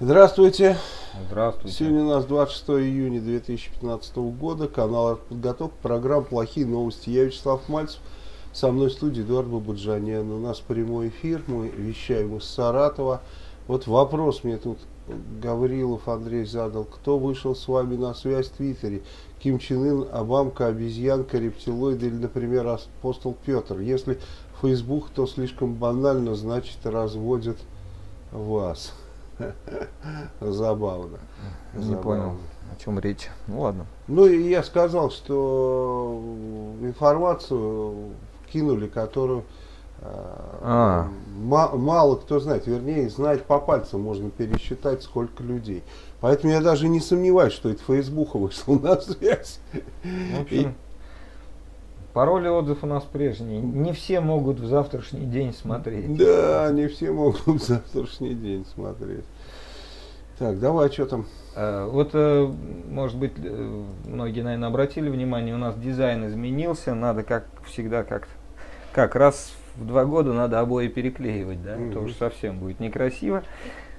Здравствуйте. Здравствуйте. Сегодня у нас 26 июня 2015 года. Канал «Подготовка». Программа «Плохие новости». Я Вячеслав Мальцев. Со мной в студии Эдуард Бабаджанян. У нас прямой эфир. Мы вещаем из Саратова. Вот вопрос мне тут Гаврилов Андрей задал. Кто вышел с вами на связь в Твиттере? Ким Чен Ын, Обамка, обезьянка, рептилоид или, например, апостол Петр? Если Facebook, то слишком банально, значит разводят вас. Забавно. Не Забавно. понял, о чем речь. Ну ладно. Ну и я сказал, что информацию кинули, которую э, А. ма- мало кто знает, вернее, знает по пальцам, можно пересчитать, сколько людей. Поэтому я даже не сомневаюсь, что это Facebook вышел на связь. В общем, пароль и отзыв у нас прежний. Не все могут в завтрашний день смотреть. Да, не все могут в завтрашний день смотреть. Так, давай, что там? Э, Вот, э, может быть, э, многие, наверное, обратили внимание, у нас дизайн изменился, надо, как всегда, как как раз в два года надо обои переклеивать, да, Мгм. то уж совсем будет некрасиво.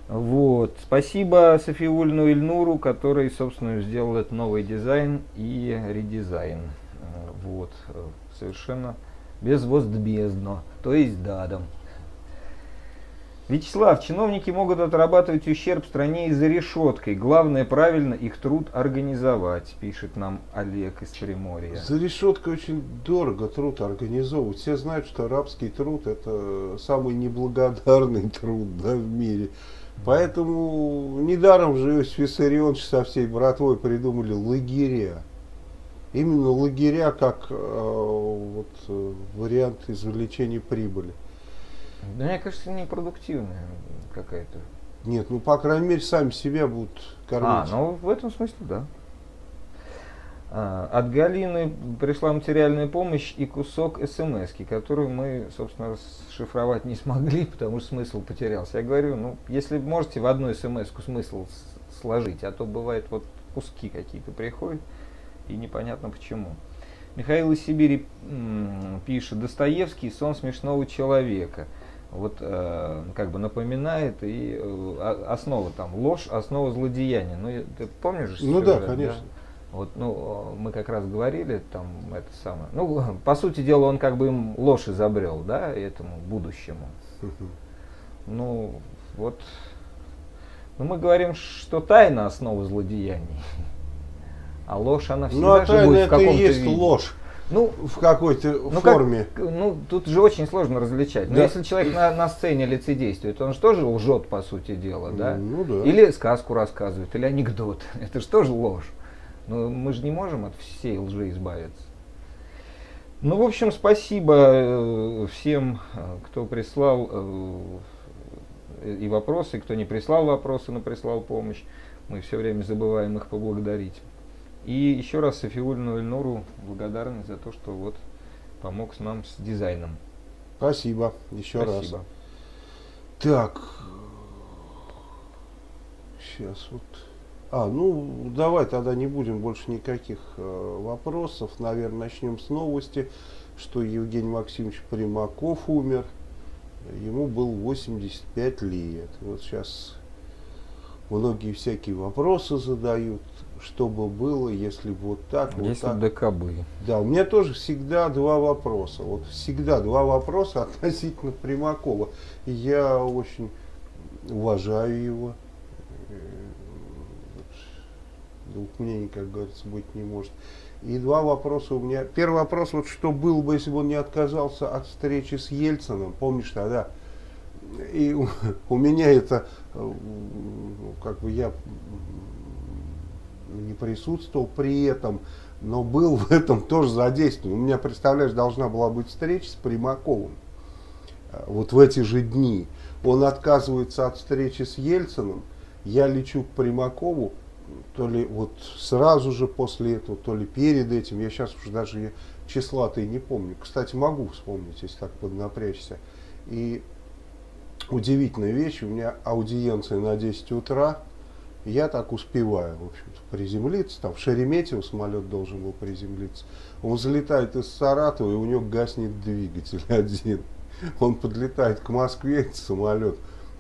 Вот. Спасибо Софиульну Ильнуру, который, собственно, сделал этот новый дизайн и редизайн. Вот. Совершенно безвозмездно, то есть дадом. Вячеслав, чиновники могут отрабатывать ущерб стране и за решеткой. Главное правильно их труд организовать, пишет нам Олег из Приморья. За решеткой очень дорого труд организовывать. Все знают, что рабский труд это самый неблагодарный труд да, в мире. Поэтому недаром же Иосиф Виссарионович со всей братвой придумали лагеря. Именно лагеря как э, вот, э, вариант извлечения прибыли. Да, мне кажется, непродуктивная какая-то. Нет, ну по крайней мере сами себя будут кормить. А, ну в этом смысле, да. А, от Галины пришла материальная помощь и кусок смс, которую мы, собственно, шифровать не смогли, потому что смысл потерялся. Я говорю, ну, если можете в одну смс смысл сложить, а то бывает вот куски какие-то приходят, и непонятно почему. Михаил из Сибири пишет, Достоевский «Сон смешного человека». Вот э, как бы напоминает и э, основа там ложь, основа злодеяния. Ну, ты помнишь? Ну да, сюжет, конечно. Вот, ну, э, мы как раз говорили, там, это самое. Ну, по сути дела, он как бы им ложь изобрел, да, этому будущему. Ну, вот. Ну, мы говорим, что тайна основа злодеяний. А ложь, она всегда Ну а же будет в это и каком-то есть виде. ложь Ну, в какой-то ну, как- форме. ну, тут же очень сложно различать. Но Да. если человек на, на сцене лицедействует, он же тоже лжет, по сути дела, да? Ну да. Или сказку рассказывает, или анекдот. Это же тоже ложь. Но мы же не можем от всей лжи избавиться. Ну, в общем, спасибо э, всем, э, кто прислал э, и вопросы, кто не прислал вопросы, но прислал помощь. Мы все время забываем их поблагодарить. И еще раз Софиулину Эльнуру благодарны за то, что вот помог нам с дизайном. Спасибо еще раз. Спасибо. Так. Сейчас вот. А, ну давай тогда не будем больше никаких э, вопросов. Наверное, начнем с новости, что Евгений Максимович Примаков умер. Ему был 85 лет. Вот сейчас многие всякие вопросы задают, что бы было, если бы вот так, вот Если так. бы ДКБ. Да, у меня тоже всегда два вопроса. Вот всегда два вопроса относительно Примакова. Я очень уважаю его. Э, вот Двух мнений, как говорится, быть не может. И два вопроса у меня. Первый вопрос, вот что было бы, если бы он не отказался от встречи с Ельциным. Помнишь тогда? И у, у меня это, э, ну, как бы я не присутствовал при этом, но был в этом тоже задействован. У меня, представляешь, должна была быть встреча с Примаковым. э, Вот в эти же дни. Он отказывается от встречи с Ельциным. Я лечу к Примакову, то ли вот сразу же после этого, то ли перед этим. Я сейчас уже даже числа-то и не помню. Кстати, могу вспомнить, если так поднапрячься. И удивительная вещь, у меня аудиенция на 10 утра, я так успеваю, в общем-то, приземлиться, там в Шереметьево самолет должен был приземлиться. Он взлетает из Саратова, и у него гаснет двигатель один. Он подлетает к Москве, этот самолет,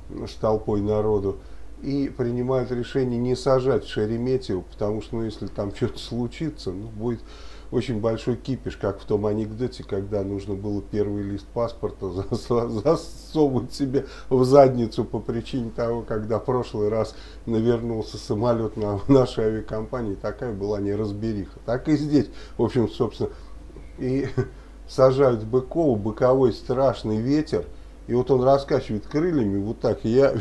с толпой народу, и принимают решение не сажать в Шереметьево, потому что, ну, если там что-то случится, ну, будет очень большой кипиш, как в том анекдоте, когда нужно было первый лист паспорта засовывать себе в задницу по причине того, когда в прошлый раз навернулся самолет на нашей авиакомпании, такая была неразбериха. Так и здесь, в общем, собственно, и сажают Быкова, боковой страшный ветер, и вот он раскачивает крыльями вот так, и я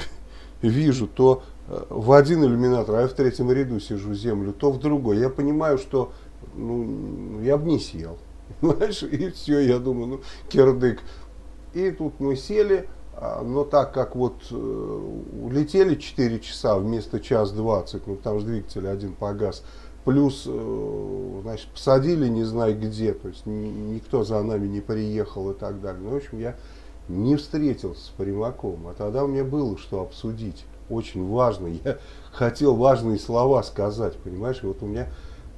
вижу то э, в один иллюминатор, а я в третьем ряду сижу землю, то в другой. Я понимаю, что ну, я бы не сел. Понимаешь? И все, я думаю, ну, кирдык. И тут мы сели, а, но так как вот э, улетели 4 часа вместо час 20, ну там же двигатель один погас, плюс, э, значит, посадили не знаю где, то есть ни, никто за нами не приехал и так далее. Ну, в общем, я не встретился с Примаковым, а тогда у меня было что обсудить. Очень важно. Я хотел важные слова сказать, понимаешь? И вот у меня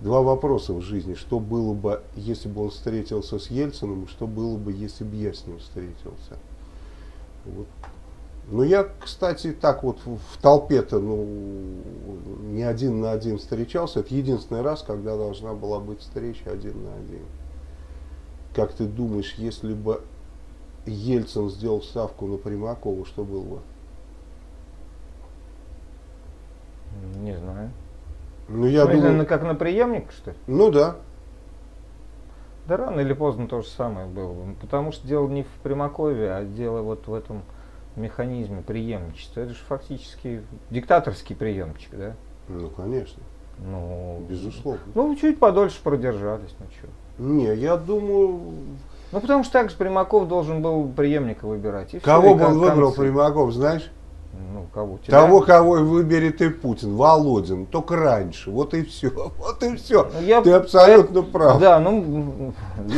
два вопроса в жизни. Что было бы, если бы он встретился с Ельциным, и что было бы, если бы я с ним встретился. Вот. Ну, я, кстати, так вот в толпе-то, ну, не один на один встречался. Это единственный раз, когда должна была быть встреча один на один. Как ты думаешь, если бы Ельцин сделал ставку на Примакова, что было бы? Не знаю. Ну, я Смысле, думаю... как на преемник, что ли? Ну да. Да рано или поздно то же самое было. бы. Потому что дело не в Примакове, а дело вот в этом механизме преемничества. Это же фактически диктаторский приемчик, да? Ну, конечно. Ну, Безусловно. Ну, чуть подольше продержались, ну что. Не, я думаю, Ну, потому что так же Примаков должен был преемника выбирать. И кого и бы он выбрал концы. Примаков, знаешь? Ну, кого? Тебя? Того, кого выберет и Путин, Володин, только раньше. Вот и все. Вот и все. Ну, я- Ты абсолютно прав. Да, ну,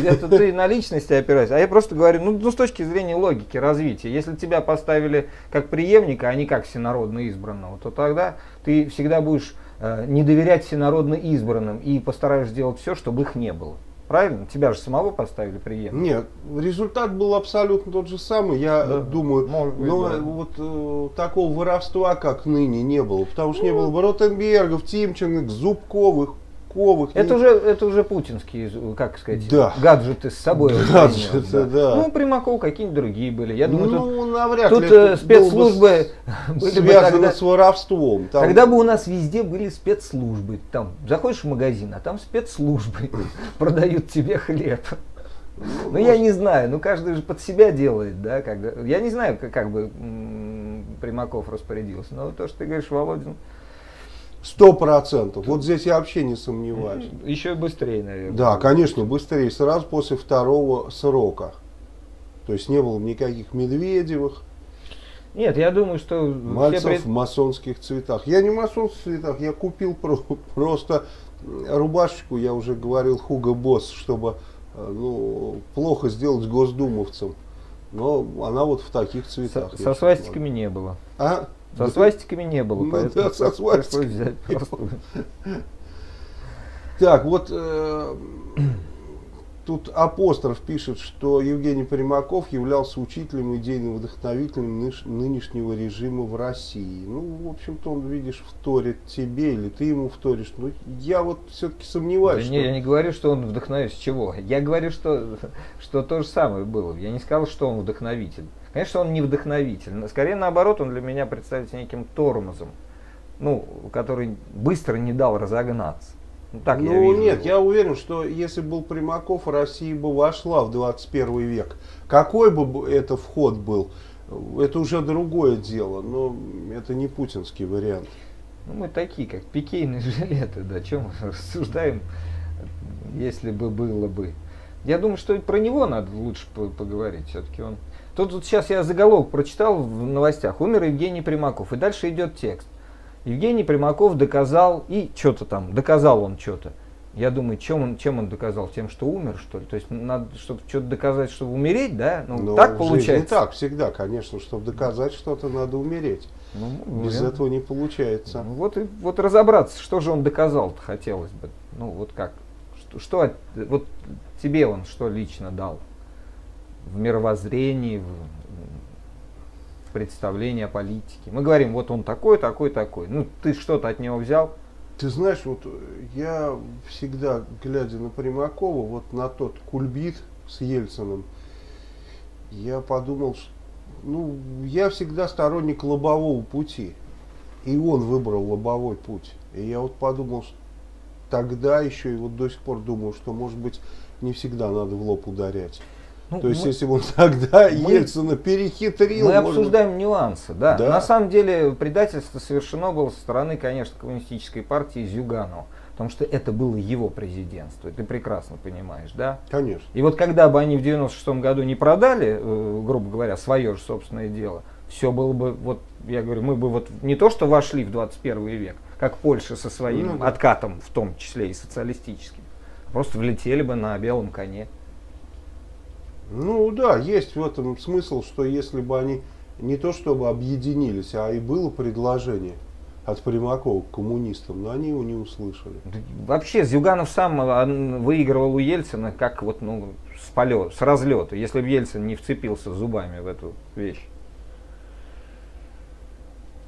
это ты на личности опираешься. А я просто говорю, ну, ну, с точки зрения логики развития, если тебя поставили как преемника, а не как всенародно избранного, то тогда ты всегда будешь э, не доверять всенародно избранным и постараешься сделать все, чтобы их не было. Правильно? Тебя же самого поставили преемником. Нет, результат был абсолютно тот же самый. Я Да, думаю, может быть, но да. вот э, такого воровства, как ныне, не было. Потому что не было бы Ротенбергов, Тимченко, Зубковых, Ковых. Это ни- уже, это уже путинские, как сказать, Да. гаджеты с собой. Гаджеты, принес, да. Ну, Примаков какие-нибудь другие были. Я думаю, тут, ну, навряд тут ли э, бы спецслужбы были бы тогда... с воровством. Там- Тогда бы у нас везде были спецслужбы. Там заходишь в магазин, а там спецслужбы продают тебе хлеб. Ну я не знаю, ну каждый же под себя делает, да, когда. Я не знаю, как, как бы м, Примаков распорядился. Но то, что ты говоришь, Володин, Сто процентов. Вот здесь я вообще не сомневаюсь. еще быстрее, наверное. Да, конечно, быстрее, сразу после второго срока. То есть не было никаких Медведевых, Нет, я думаю, что Мальцев пред- в масонских цветах. Я не в масонских цветах, я купил про- просто рубашечку, я уже говорил, Хуго Босс, чтобы э, ну, плохо сделать госдумовцам. Но она вот в таких со, цветах. со сейчас свастиками не было. А? Со свастиками не было, Ну поэтому да, со пришлось свастиками взять просто. Так, вот э, тут апостроф пишет, что Евгений Примаков являлся учителем идейным вдохновителем ныш- нынешнего режима в России. Ну, в общем-то, он, видишь, вторит тебе или ты ему вторишь. Ну, я вот все-таки Да сомневаюсь, не, я не говорю, что он вдохновитель. Чего? Я говорю, что, что то же самое было. Я не сказал, что он вдохновитель. Конечно, он не вдохновитель. но Скорее наоборот, он для меня представляется неким тормозом, ну, который быстро не дал разогнаться. Ну, так я ну вижу нет, его. я уверен, что если был Примаков, Россия бы вошла в 21 век. Какой бы это вход был, это уже другое дело, но это не путинский вариант. Ну, мы такие, как пикейные жилеты, да, чем мы рассуждаем, если бы было бы. Я думаю, что про него надо лучше по- поговорить. Все-таки он. Тут вот сейчас я заголовок прочитал в новостях. Умер Евгений Примаков. И дальше идет текст. Евгений Примаков доказал, и что-то там, доказал он что-то. Я думаю, чем он, чем он доказал? Тем, что умер, что ли? То есть надо, чтобы что-то доказать, чтобы умереть, да? Ну, Но так в жизни получается. так, всегда, конечно, чтобы доказать что-то, надо умереть. Ну, Без я- этого не получается. Ну, Вот, и, вот разобраться, что же он доказал хотелось бы. Ну вот как, что, что от- вот тебе он что лично дал? В мировоззрении, в- представление о политике. Мы говорим, вот он такой, такой, такой. Ну, ты что-то от него взял? Ты знаешь, вот я всегда, глядя на Примакова, вот на тот кульбит с Ельциным, я подумал, ну, я всегда сторонник лобового пути. И он выбрал лобовой путь. И я вот подумал, тогда еще и вот до сих пор думаю, что, может быть, не всегда надо в лоб ударять. Ну, То есть, мы, если бы он тогда мы, Ельцина перехитрил... Мы обсуждаем нюансы, да. да. На самом деле, предательство совершено было со стороны, конечно, коммунистической партии Зюганова. Потому что это было его президентство, ты прекрасно понимаешь, да? Конечно. И вот когда бы они в 96 году не продали, э, грубо говоря, свое же собственное дело, все было бы, вот я говорю, мы бы вот не то что вошли в 21 век, как Польша со своим ну, да. откатом, в том числе и социалистическим, а просто влетели бы на белом коне. Ну да, есть в этом смысл, что если бы они не то чтобы объединились, а и было предложение от Примакова к коммунистам, но они его не услышали. Вообще, Зюганов сам а, выигрывал у Ельцина как вот, ну, с полета, с разлета, если бы Ельцин не вцепился зубами в эту вещь.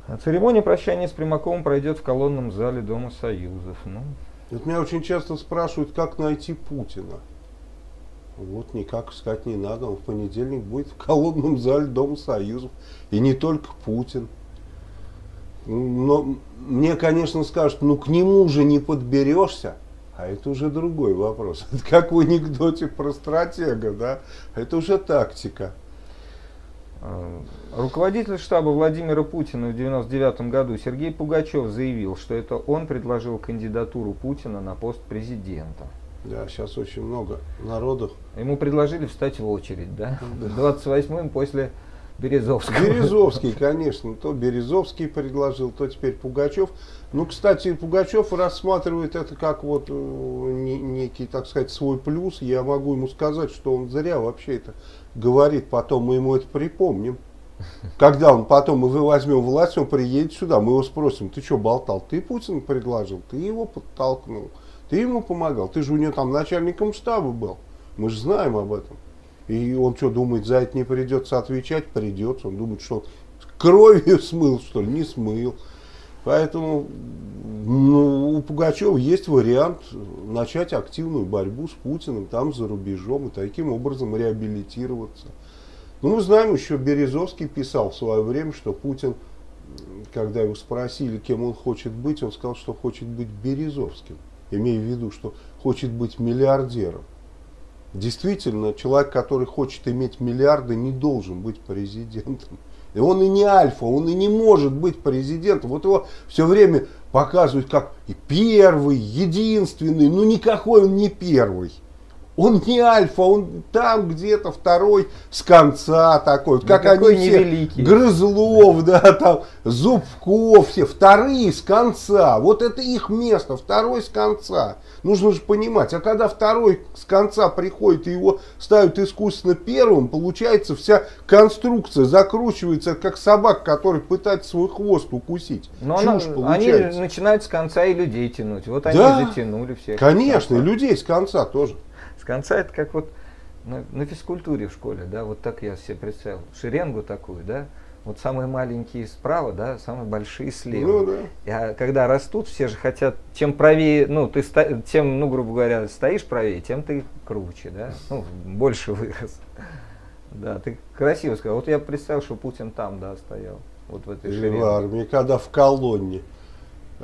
А церемония прощания с Примаковым пройдет в колонном зале Дома Союзов. Ну. Вот меня очень часто спрашивают, как найти Путина. Вот никак искать не надо, он в понедельник будет в колонном зале Дома Союзов. И не только Путин. Но мне, конечно, скажут, ну к нему же не подберешься. А это уже другой вопрос. Это как в анекдоте про стратега, да? Это уже тактика. А, руководитель штаба Владимира Путина в 1999 году Сергей Пугачев заявил, что это он предложил кандидатуру Путина на пост президента. Да, сейчас очень много народов. Ему предложили встать в очередь, да? да. 28-м после Березовского. Березовский, конечно. То Березовский предложил, то теперь Пугачев. Ну, кстати, Пугачев рассматривает это как вот э, некий, так сказать, свой плюс. Я могу ему сказать, что он зря вообще это говорит. Потом мы ему это припомним. Когда он потом, мы возьмем власть, он приедет сюда, мы его спросим, ты что болтал? Ты Путин предложил, ты его подтолкнул. Ты ему помогал, ты же у него там начальником штаба был. Мы же знаем об этом. И он что, думает, за это не придется отвечать? Придется. Он думает, что кровью смыл, что ли? Не смыл. Поэтому ну, у Пугачева есть вариант начать активную борьбу с Путиным там за рубежом и таким образом реабилитироваться. Ну, мы знаем, еще Березовский писал в свое время, что Путин, когда его спросили, кем он хочет быть, он сказал, что хочет быть Березовским имея в виду, что хочет быть миллиардером. Действительно, человек, который хочет иметь миллиарды, не должен быть президентом. И он и не альфа, он и не может быть президентом. Вот его все время показывают как и первый, единственный. Ну никакой он не первый. Он не альфа, он там где-то второй с конца такой. Вот как они все, великий. Грызлов, да, там, Зубков, все вторые с конца. Вот это их место, второй с конца. Нужно же понимать, а когда второй с конца приходит и его ставят искусственно первым, получается вся конструкция закручивается, как собак, который пытается свой хвост укусить. Но Чушь она, они начинают с конца и людей тянуть. Вот они да, затянули всех. Конечно, людей с конца тоже. С конца это как вот на, на физкультуре в школе, да, вот так я себе представил. Шеренгу такую, да, вот самые маленькие справа, да, самые большие слева. Ну, да. А когда растут, все же хотят, чем правее, ну, ты, тем, ну, грубо говоря, стоишь правее, тем ты круче, да, ну, больше вырос. Да, ты красиво сказал. Вот я представил, что Путин там, да, стоял. Вот в этой шеренге. В армии, когда в колонне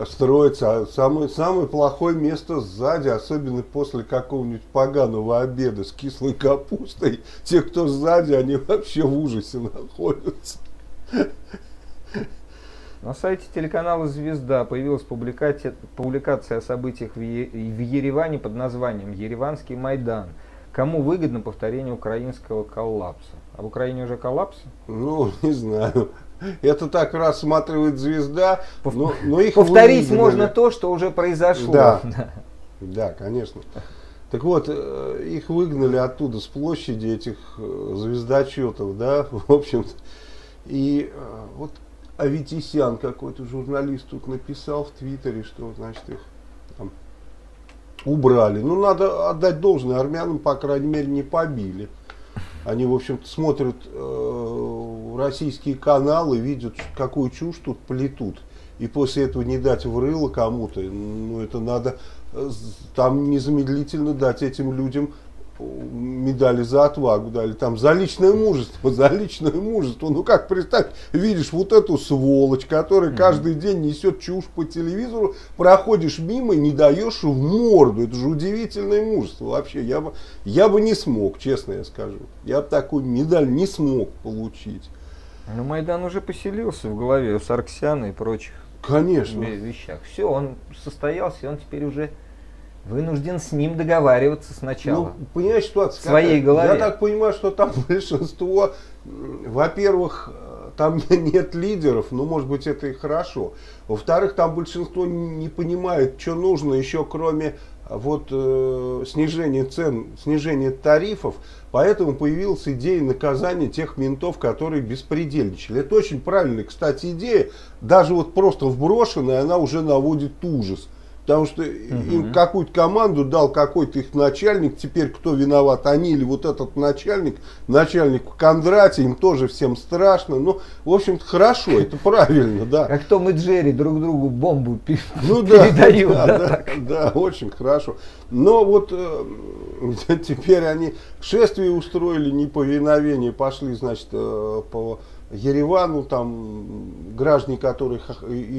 строится. А самое, самое плохое место сзади, особенно после какого-нибудь поганого обеда с кислой капустой. Те, кто сзади, они вообще в ужасе находятся. На сайте телеканала «Звезда» появилась публикация, публикация о событиях в, е, в Ереване под названием «Ереванский Майдан». Кому выгодно повторение украинского коллапса? А в Украине уже коллапс? Ну, не знаю. Это так рассматривает звезда. Но, но их Повторить выгнали. можно то, что уже произошло. Да, да, конечно. Так вот, э, их выгнали оттуда, с площади этих э, звездочетов, да, в общем-то. И э, вот Аветисян какой-то журналист тут написал в Твиттере, что, значит, их там убрали. Ну, надо отдать должное, армянам, по крайней мере, не побили. Они, в общем-то, смотрят э, российские каналы видят, какую чушь тут плетут. И после этого не дать в рыло кому-то, ну это надо э, там незамедлительно дать этим людям медали за отвагу дали, там за личное мужество, за личное мужество. Ну как представь, видишь вот эту сволочь, которая каждый день несет чушь по телевизору, проходишь мимо и не даешь в морду. Это же удивительное мужество вообще. Я бы, я бы не смог, честно я скажу. Я бы такую медаль не смог получить. Ну Майдан уже поселился в голове у Сарксяна и прочих. Конечно. Вещах. Все, он состоялся, и он теперь уже вынужден с ним договариваться сначала. Ну, понимаешь, ситуация в своей какая? голове. Я так понимаю, что там большинство, во-первых, там нет лидеров, ну, может быть, это и хорошо. Во-вторых, там большинство не понимает, что нужно еще кроме вот э, снижения цен, снижения тарифов, поэтому появилась идея наказания тех ментов, которые беспредельничали. Это очень правильная, кстати, идея, даже вот просто вброшенная, она уже наводит ужас. Потому что угу. им какую-то команду дал какой-то их начальник, теперь кто виноват, они или вот этот начальник, начальник Кондратий, им тоже всем страшно. Ну, в общем-то, хорошо, это правильно, да. Как Том и Джерри друг другу бомбу ну, передают. Да, да, да, да, очень хорошо. Но вот э, теперь они шествие устроили, неповиновение, пошли, значит, э, по Еревану, там граждане, которые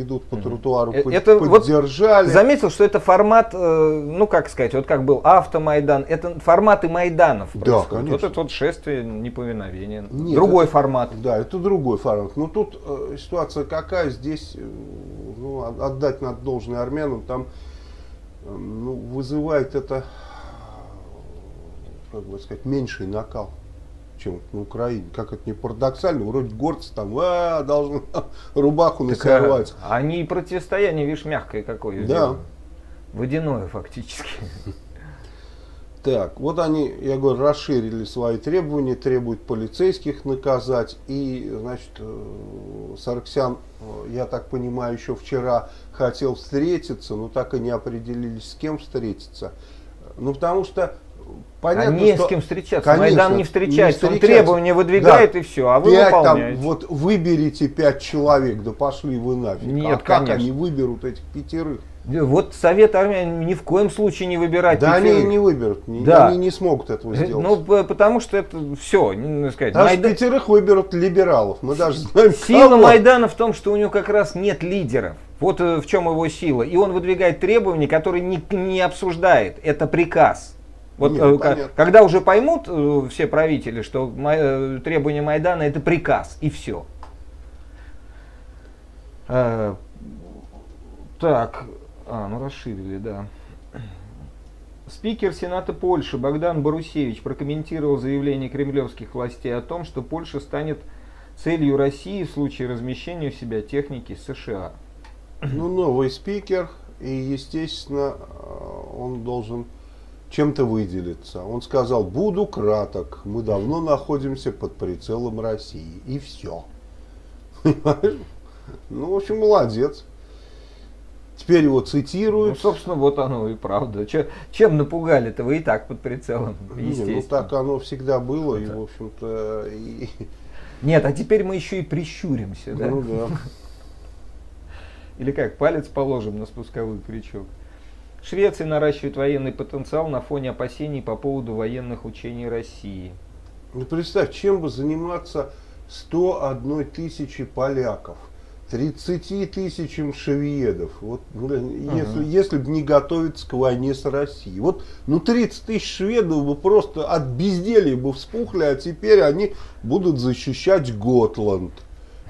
идут по тротуару, э, это поддержали. Вот заметил, что это формат, э, ну как сказать, вот как был автомайдан, это форматы майданов. Да, конечно. Вот это вот шествие неповиновения. Нет, другой это, формат. Да, это другой формат. Но тут э, ситуация какая, здесь э, ну, отдать надо должное армянам, там э, ну, вызывает это, как бы сказать, меньший накал чем на Украине. Как это не парадоксально, вроде горцы там а, должны рубаху накрывать. А, они противостояние, видишь, мягкое какое. Да. Водяное фактически. Так, вот они, я говорю, расширили свои требования, требуют полицейских наказать. И, значит, э, Сарксян, э, я так понимаю, еще вчера хотел встретиться, но так и не определились, с кем встретиться. Ну, потому что Понятно, а не что, с кем встречаться. Конечно, Майдан не встречается, не встречается. он требования выдвигает да. и все, а вы пять, выполняете. Там, вот выберите пять человек, да пошли вы нафиг. Нет, а как они выберут этих пятерых? Вот Совет Армян ни в коем случае не выбирать. Да пятерых. они не выберут, не, да. они не смогут этого э, сделать. Ну, потому что это все, ну, сказать. Даже Майдан... пятерых выберут либералов, мы даже знаем Сила кого. Майдана в том, что у него как раз нет лидеров. Вот э, в чем его сила. И он выдвигает требования, которые не, не обсуждает. Это приказ. Вот Нет, э, когда уже поймут э, все правители, что э, требование Майдана это приказ и все. Э, так, а, ну расширили, да. Спикер Сената Польши Богдан Барусевич прокомментировал заявление кремлевских властей о том, что Польша станет целью России в случае размещения у себя техники США. Ну, новый спикер, и, естественно, он должен чем-то выделиться. Он сказал, буду краток, мы давно находимся под прицелом России. И все. Ну, в общем, молодец. Теперь его цитируют. Ну, собственно, вот оно и правда. Че, чем напугали-то вы и так под прицелом, естественно. Не, ну, так оно всегда было, и, в общем-то... И... Нет, а теперь мы еще и прищуримся, да? Ну, да. Или как, палец положим на спусковой крючок. Швеция наращивает военный потенциал на фоне опасений по поводу военных учений России. Ну представь, чем бы заниматься 101 тысячи поляков, 30 тысячам шведов, вот, блин, угу. если, если бы не готовиться к войне с Россией. Вот, ну 30 тысяч шведов бы просто от безделья бы вспухли, а теперь они будут защищать Готланд.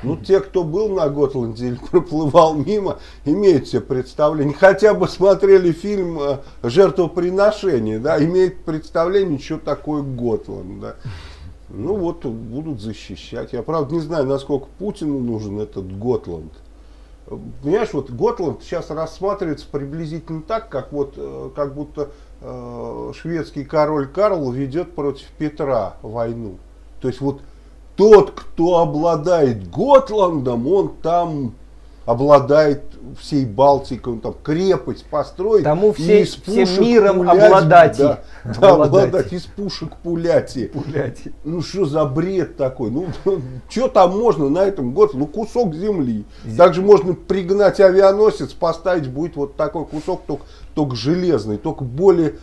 Ну, те, кто был на Готланде или проплывал мимо, имеют себе представление. Хотя бы смотрели фильм э, «Жертвоприношение», да, имеют представление, что такое Готланд, да. Ну вот, будут защищать. Я, правда, не знаю, насколько Путину нужен этот Готланд. Понимаешь, вот Готланд сейчас рассматривается приблизительно так, как вот, э, как будто э, шведский король Карл ведет против Петра войну. То есть вот тот, кто обладает Готландом, он там обладает всей Балтикой, он там крепость построить. Тому все, и из всем пушек миром пулять, обладать. Да, да, обладать из пушек пулять. Пулять. Ну что за бред такой? Ну что там можно на этом год? Ну кусок земли. Также можно пригнать авианосец, поставить будет вот такой кусок, только, только железный, только более,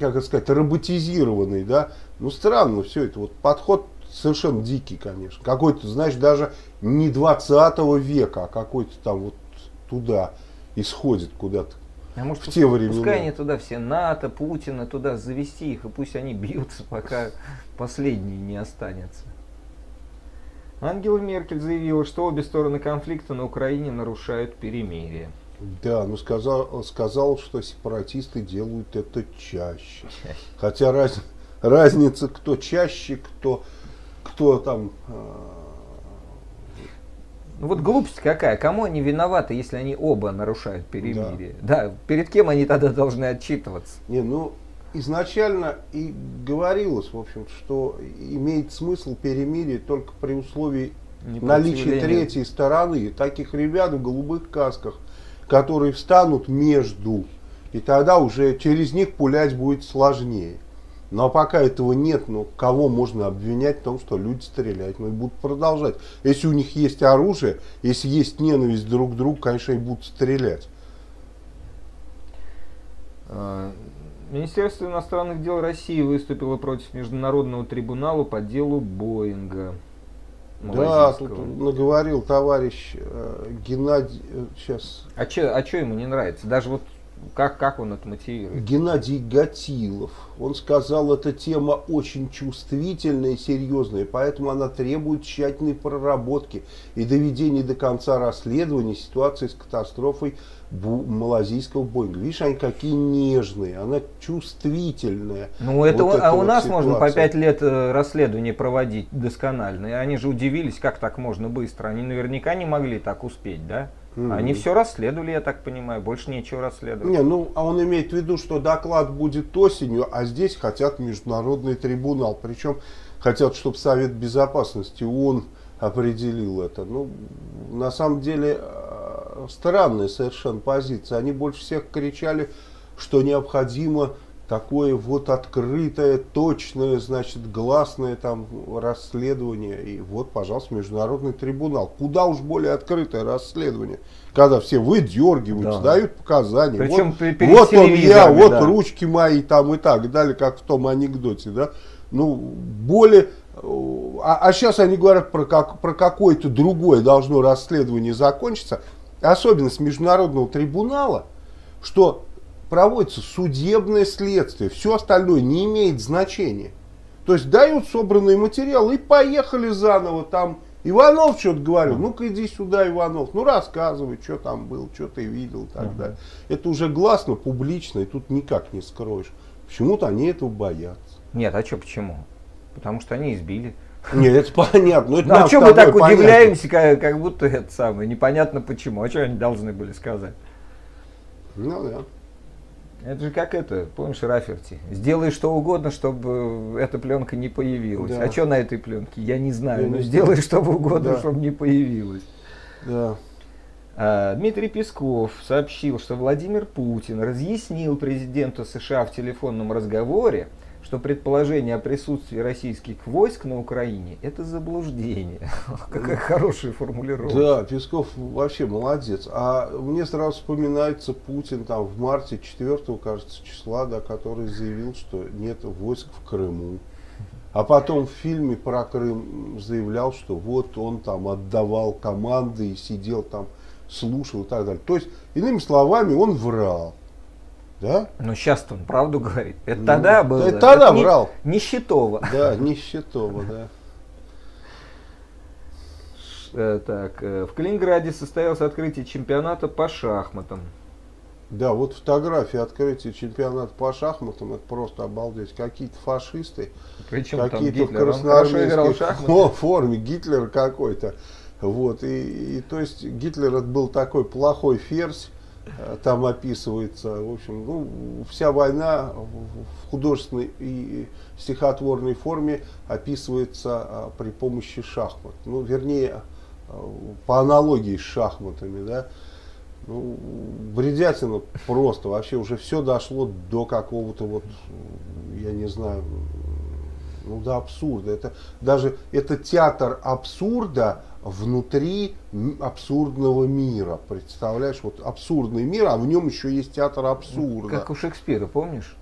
как это сказать, роботизированный, да. Ну странно все это. Вот подход совершенно дикий, конечно. Какой-то, знаешь, даже не 20 века, а какой-то там вот туда исходит куда-то. А может, В те времена. пускай они туда все НАТО, Путина, туда завести их, и пусть они бьются, пока последний не останется. Ангела Меркель заявила, что обе стороны конфликта на Украине нарушают перемирие. Да, ну сказал, сказал, что сепаратисты делают это чаще. Хотя раз, разница, кто чаще, кто, кто там... э, Ну вот глупость какая, кому они виноваты, если они оба нарушают перемирие? Да, перед кем они тогда должны отчитываться? Не, ну, изначально и говорилось, в общем, что имеет смысл перемирие только при условии наличия третьей стороны, таких ребят в голубых касках, которые встанут между, и тогда уже через них пулять будет сложнее. Но пока этого нет, ну кого можно обвинять в том, что люди стреляют, ну и будут продолжать. Если у них есть оружие, если есть ненависть друг к другу, конечно, и будут стрелять. А, Министерство иностранных дел России выступило против Международного трибунала по делу Боинга. Да, тут наговорил товарищ э, Геннадий, сейчас А что а чё ему не нравится? Даже вот как, как он это мотивирует? Геннадий Гатилов. Он сказал, эта тема очень чувствительная и серьезная, поэтому она требует тщательной проработки и доведения до конца расследования ситуации с катастрофой бу- малазийского Боинга. Видишь, они какие нежные, она чувствительная. Ну, это, Вот у- а у вот нас можно по пять лет э, расследование проводить досконально. И они же удивились, как так можно быстро. Они наверняка не могли так успеть, да? Мгм. Они все расследовали, я так понимаю. Больше нечего расследовать. Не, ну, а он имеет в виду, что доклад будет осенью, а здесь хотят международный трибунал. Причем хотят, чтобы Совет Безопасности ООН определил это. Ну, на самом деле, э, странная совершенно позиция. Они больше всех кричали, что необходимо такое вот открытое, точное, значит, гласное там расследование. И вот, пожалуйста, международный трибунал. Куда уж более открытое расследование, когда все выдергиваются, Да. дают показания. Причем вот, пе- перед вот он я, вот да. ручки мои там и так далее, как в том анекдоте, да. Ну, более... А, а сейчас они говорят про, как, про какое-то другое должно расследование закончиться. Особенность международного трибунала, что проводится судебное следствие, все остальное не имеет значения. То есть дают собранные материалы и поехали заново там. Иванов что-то говорил, ну-ка иди сюда, Иванов, ну рассказывай, что там было, что ты видел и так далее. Это уже гласно, публично, и тут никак не скроешь. Почему-то они этого боятся. Нет, а что, почему? Потому что они избили. Нет, это понятно. это Ну а что мы так понятно. удивляемся, как, как будто это самое, непонятно почему. А что они должны были сказать? Ну да. Это же как это, помнишь, Раферти? Сделай что угодно, чтобы эта пленка не появилась. Да. А что на этой пленке? Я не знаю, Я но не сделай что угодно, Да. чтобы не появилась. Да. А, Дмитрий Песков сообщил, что Владимир Путин разъяснил президенту США в телефонном разговоре, что предположение о присутствии российских войск на Украине – это заблуждение. Какая хорошая формулировка. Да, Песков вообще молодец. А мне сразу вспоминается Путин там в марте 4 кажется, числа, да, который заявил, что нет войск в Крыму. А потом в фильме про Крым заявлял, что вот он там отдавал команды и сидел там, слушал и так далее. То есть, иными словами, он врал. Да? Но сейчас он правду говорит. Это Ну, тогда было. это тогда не- врал. Нищетово. Да, нищетово, да. Э, Так, э, в Калининграде состоялось открытие чемпионата по шахматам. Да, вот фотографии открытия чемпионата по шахматам, это просто обалдеть. Какие-то фашисты, какие-то в красноармейской фо- форме, Гитлер какой-то. Вот, и, и то есть Гитлер это был такой плохой ферзь, там описывается, в общем, ну, вся война в- художественной и стихотворной форме описывается а, при помощи шахмат. Ну, вернее, по аналогии с шахматами, да, ну, бредятина просто, вообще уже все дошло до какого-то вот, я не знаю, ну до абсурда. Это даже это театр абсурда внутри абсурдного мира. Представляешь, вот абсурдный мир, а в нем еще есть театр абсурда. Как у Шекспира, помнишь?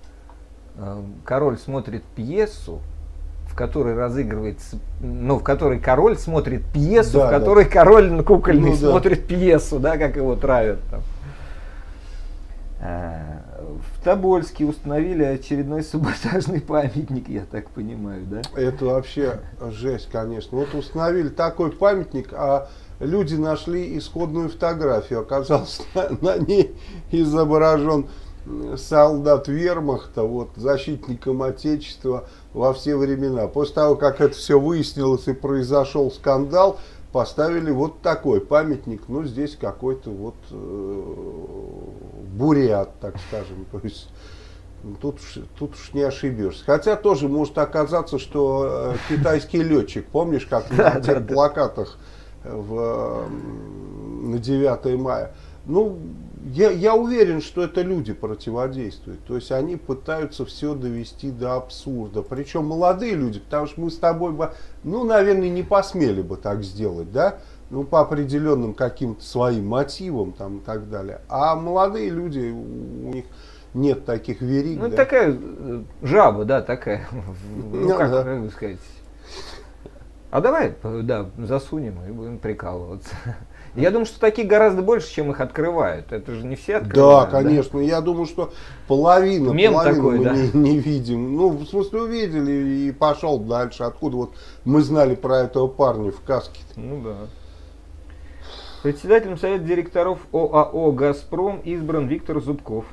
Э, король смотрит пьесу, в которой разыгрывается, ну, в которой король смотрит пьесу, да, в которой да. король кукольный ну, смотрит да. пьесу, да, как его травят там. Тобольске установили очередной саботажный памятник, я так понимаю, да? Это вообще жесть, конечно. Вот установили такой памятник, а люди нашли исходную фотографию. Оказалось, на, на ней изображен солдат вермахта, вот, защитником Отечества во все времена. После того, как это все выяснилось и произошел скандал, поставили вот такой памятник, ну, здесь какой-то вот э, бурят, так скажем, то есть тут, тут уж не ошибешься. Хотя тоже может оказаться, что э, китайский летчик, помнишь, как на тех плакатах в, на 9 мая, ну, я, я уверен, что это люди противодействуют. То есть они пытаются все довести до абсурда. Причем молодые люди, потому что мы с тобой бы, ну, наверное, не посмели бы так сделать, да? Ну, по определенным каким-то своим мотивам там и так далее. А молодые люди, у них нет таких вериг. Ну, да? такая э, жаба, да, такая. Ну, ну как, да. сказать. А давай, да, засунем и будем прикалываться. Я думаю, что таких гораздо больше, чем их открывают. Это же не все открывают. Да, конечно. Да? Я думаю, что половина, Мем половину такой, мы да? не, не видим. Ну, в смысле, увидели и пошел дальше. Откуда вот мы знали про этого парня в каске. -то. Ну да. Председателем совета директоров ОАО «Газпром» избран Виктор Зубков.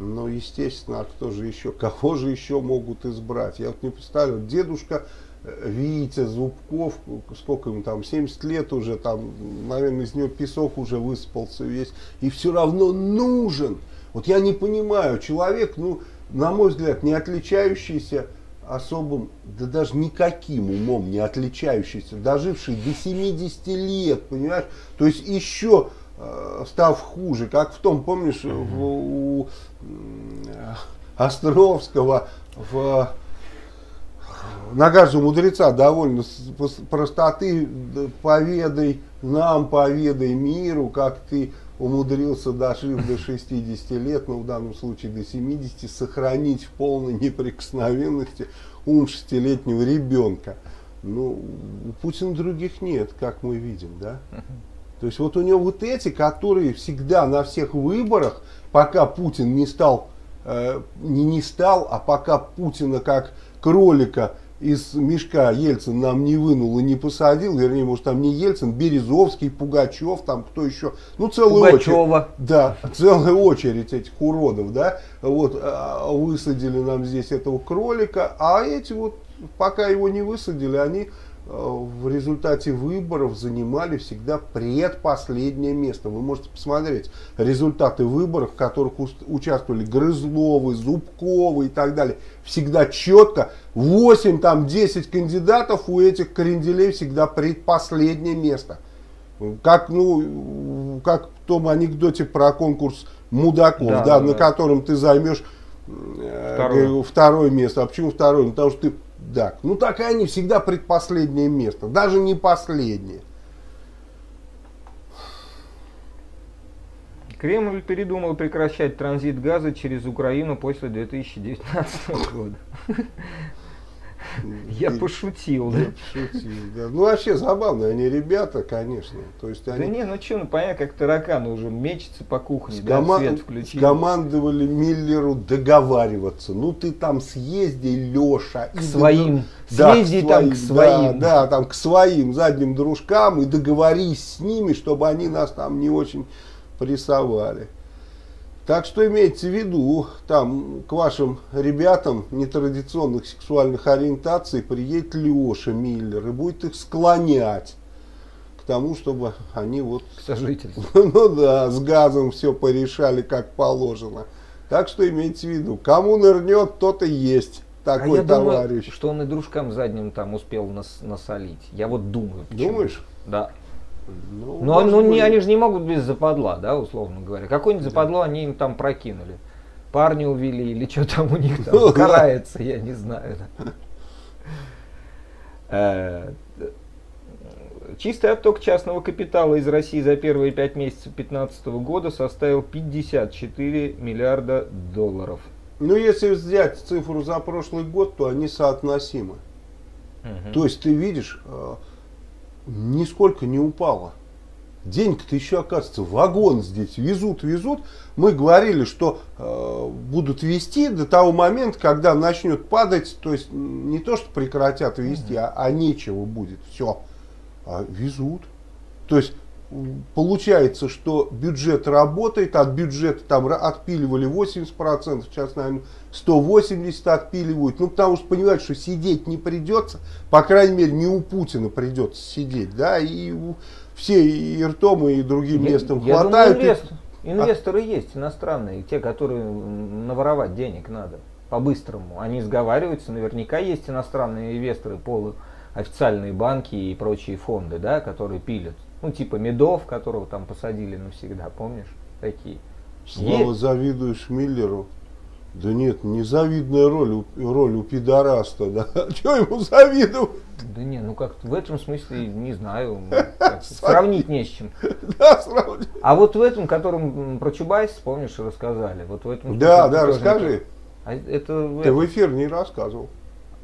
Ну, естественно, а кто же еще, кого же еще могут избрать? Я вот не представляю, дедушка Витя Зубков, сколько ему там, 70 лет уже, там, наверное, из него песок уже высыпался весь, и все равно нужен. Вот я не понимаю, человек, ну, на мой взгляд, не отличающийся особым, да даже никаким умом не отличающийся, доживший до 70 лет, понимаешь, то есть еще э, став хуже, как в том, помнишь, в, у э, Островского в Нагажу мудреца довольно простоты, поведай нам, поведай миру, как ты умудрился, дожив до 60 лет, ну в данном случае до 70, сохранить в полной неприкосновенности ум шестилетнего ребенка. Ну, у Путина других нет, как мы видим, да? То есть вот у него вот эти, которые всегда на всех выборах, пока Путин не стал, э, не, не стал, а пока Путина как кролика из мешка Ельцин нам не вынул и не посадил, вернее, может, там не Ельцин, Березовский, Пугачев, там кто еще, ну, целая Пугачева. очередь. Да, целая очередь этих уродов, да, вот, а, высадили нам здесь этого кролика, а эти вот, пока его не высадили, они в результате выборов занимали всегда предпоследнее место. Вы можете посмотреть результаты выборов, в которых участвовали Грызловы, Зубковы и так далее. Всегда четко 8, там 10 кандидатов, у этих кренделей всегда предпоследнее место. Как, ну, как в том анекдоте про конкурс мудаков, да, да, да. на котором ты займешь э, второе. второе место. А почему второе? Ну, потому что ты да, ну так и они всегда предпоследнее место, даже не последнее. Кремль передумал прекращать транзит газа через Украину после 2019 года. Я пошутил, да? пошутил, да. Ну, вообще забавно, они ребята, конечно. То есть они... Да не, ну что, ну понятно, как тараканы уже мечется по кухне, Скома... да, свет включили. Скомандовали Миллеру договариваться. Ну, ты там съезди, Леша. К своим. Да, съезди к там к своим. Да, да, там к своим задним дружкам и договорись с ними, чтобы они нас там не очень прессовали. Так что имейте в виду, там к вашим ребятам нетрадиционных сексуальных ориентаций приедет Леша Миллер и будет их склонять к тому, чтобы они вот... К сожительству. Ну да, с газом все порешали как положено. Так что имейте в виду, кому нырнет, тот и есть такой а я товарищ. Думаю, что он и дружкам задним там успел нас, насолить. Я вот думаю. Почему. Думаешь? Да. Ну, Но ну, не, они же не могут без западла, да, условно говоря. Какое-нибудь западло они им там прокинули. Парни увели или что там у них там карается, я не знаю. Э, чистый отток частного капитала из России за первые пять месяцев 2015 года составил 54 миллиарда долларов. Ну, если взять цифру за прошлый год, то они соотносимы. Угу. То есть ты видишь, э, нисколько не упало. Деньги-то еще, оказывается, вагон здесь везут, везут. Мы говорили, что э, будут вести до того момента, когда начнет падать. То есть не то, что прекратят вести, а, а нечего будет. Все. А везут. То есть получается, что бюджет работает, от бюджета там отпиливали 80%, сейчас, наверное, 180 отпиливают. Ну, потому что понимают, что сидеть не придется, по крайней мере, не у Путина придется сидеть, да, и все и ртом, и другим я, местом я хватают. Думаю, инвестор, инвесторы а... есть иностранные, те, которые наворовать денег надо по-быстрому. Они сговариваются, наверняка есть иностранные инвесторы, полуофициальные банки и прочие фонды, да, которые пилят. Ну, типа Медов, которого там посадили навсегда, помнишь? Такие. Есть. завидуешь Миллеру? Да нет, незавидная роль, роль у пидораста, да. Чего ему завидовать? Да не, ну как в этом смысле не знаю. Сравнить не с чем. Да, сравнить. А вот в этом, котором про Чубайс, помнишь, рассказали. Вот в этом. Да, да, расскажи. А это, Ты в эфир не рассказывал.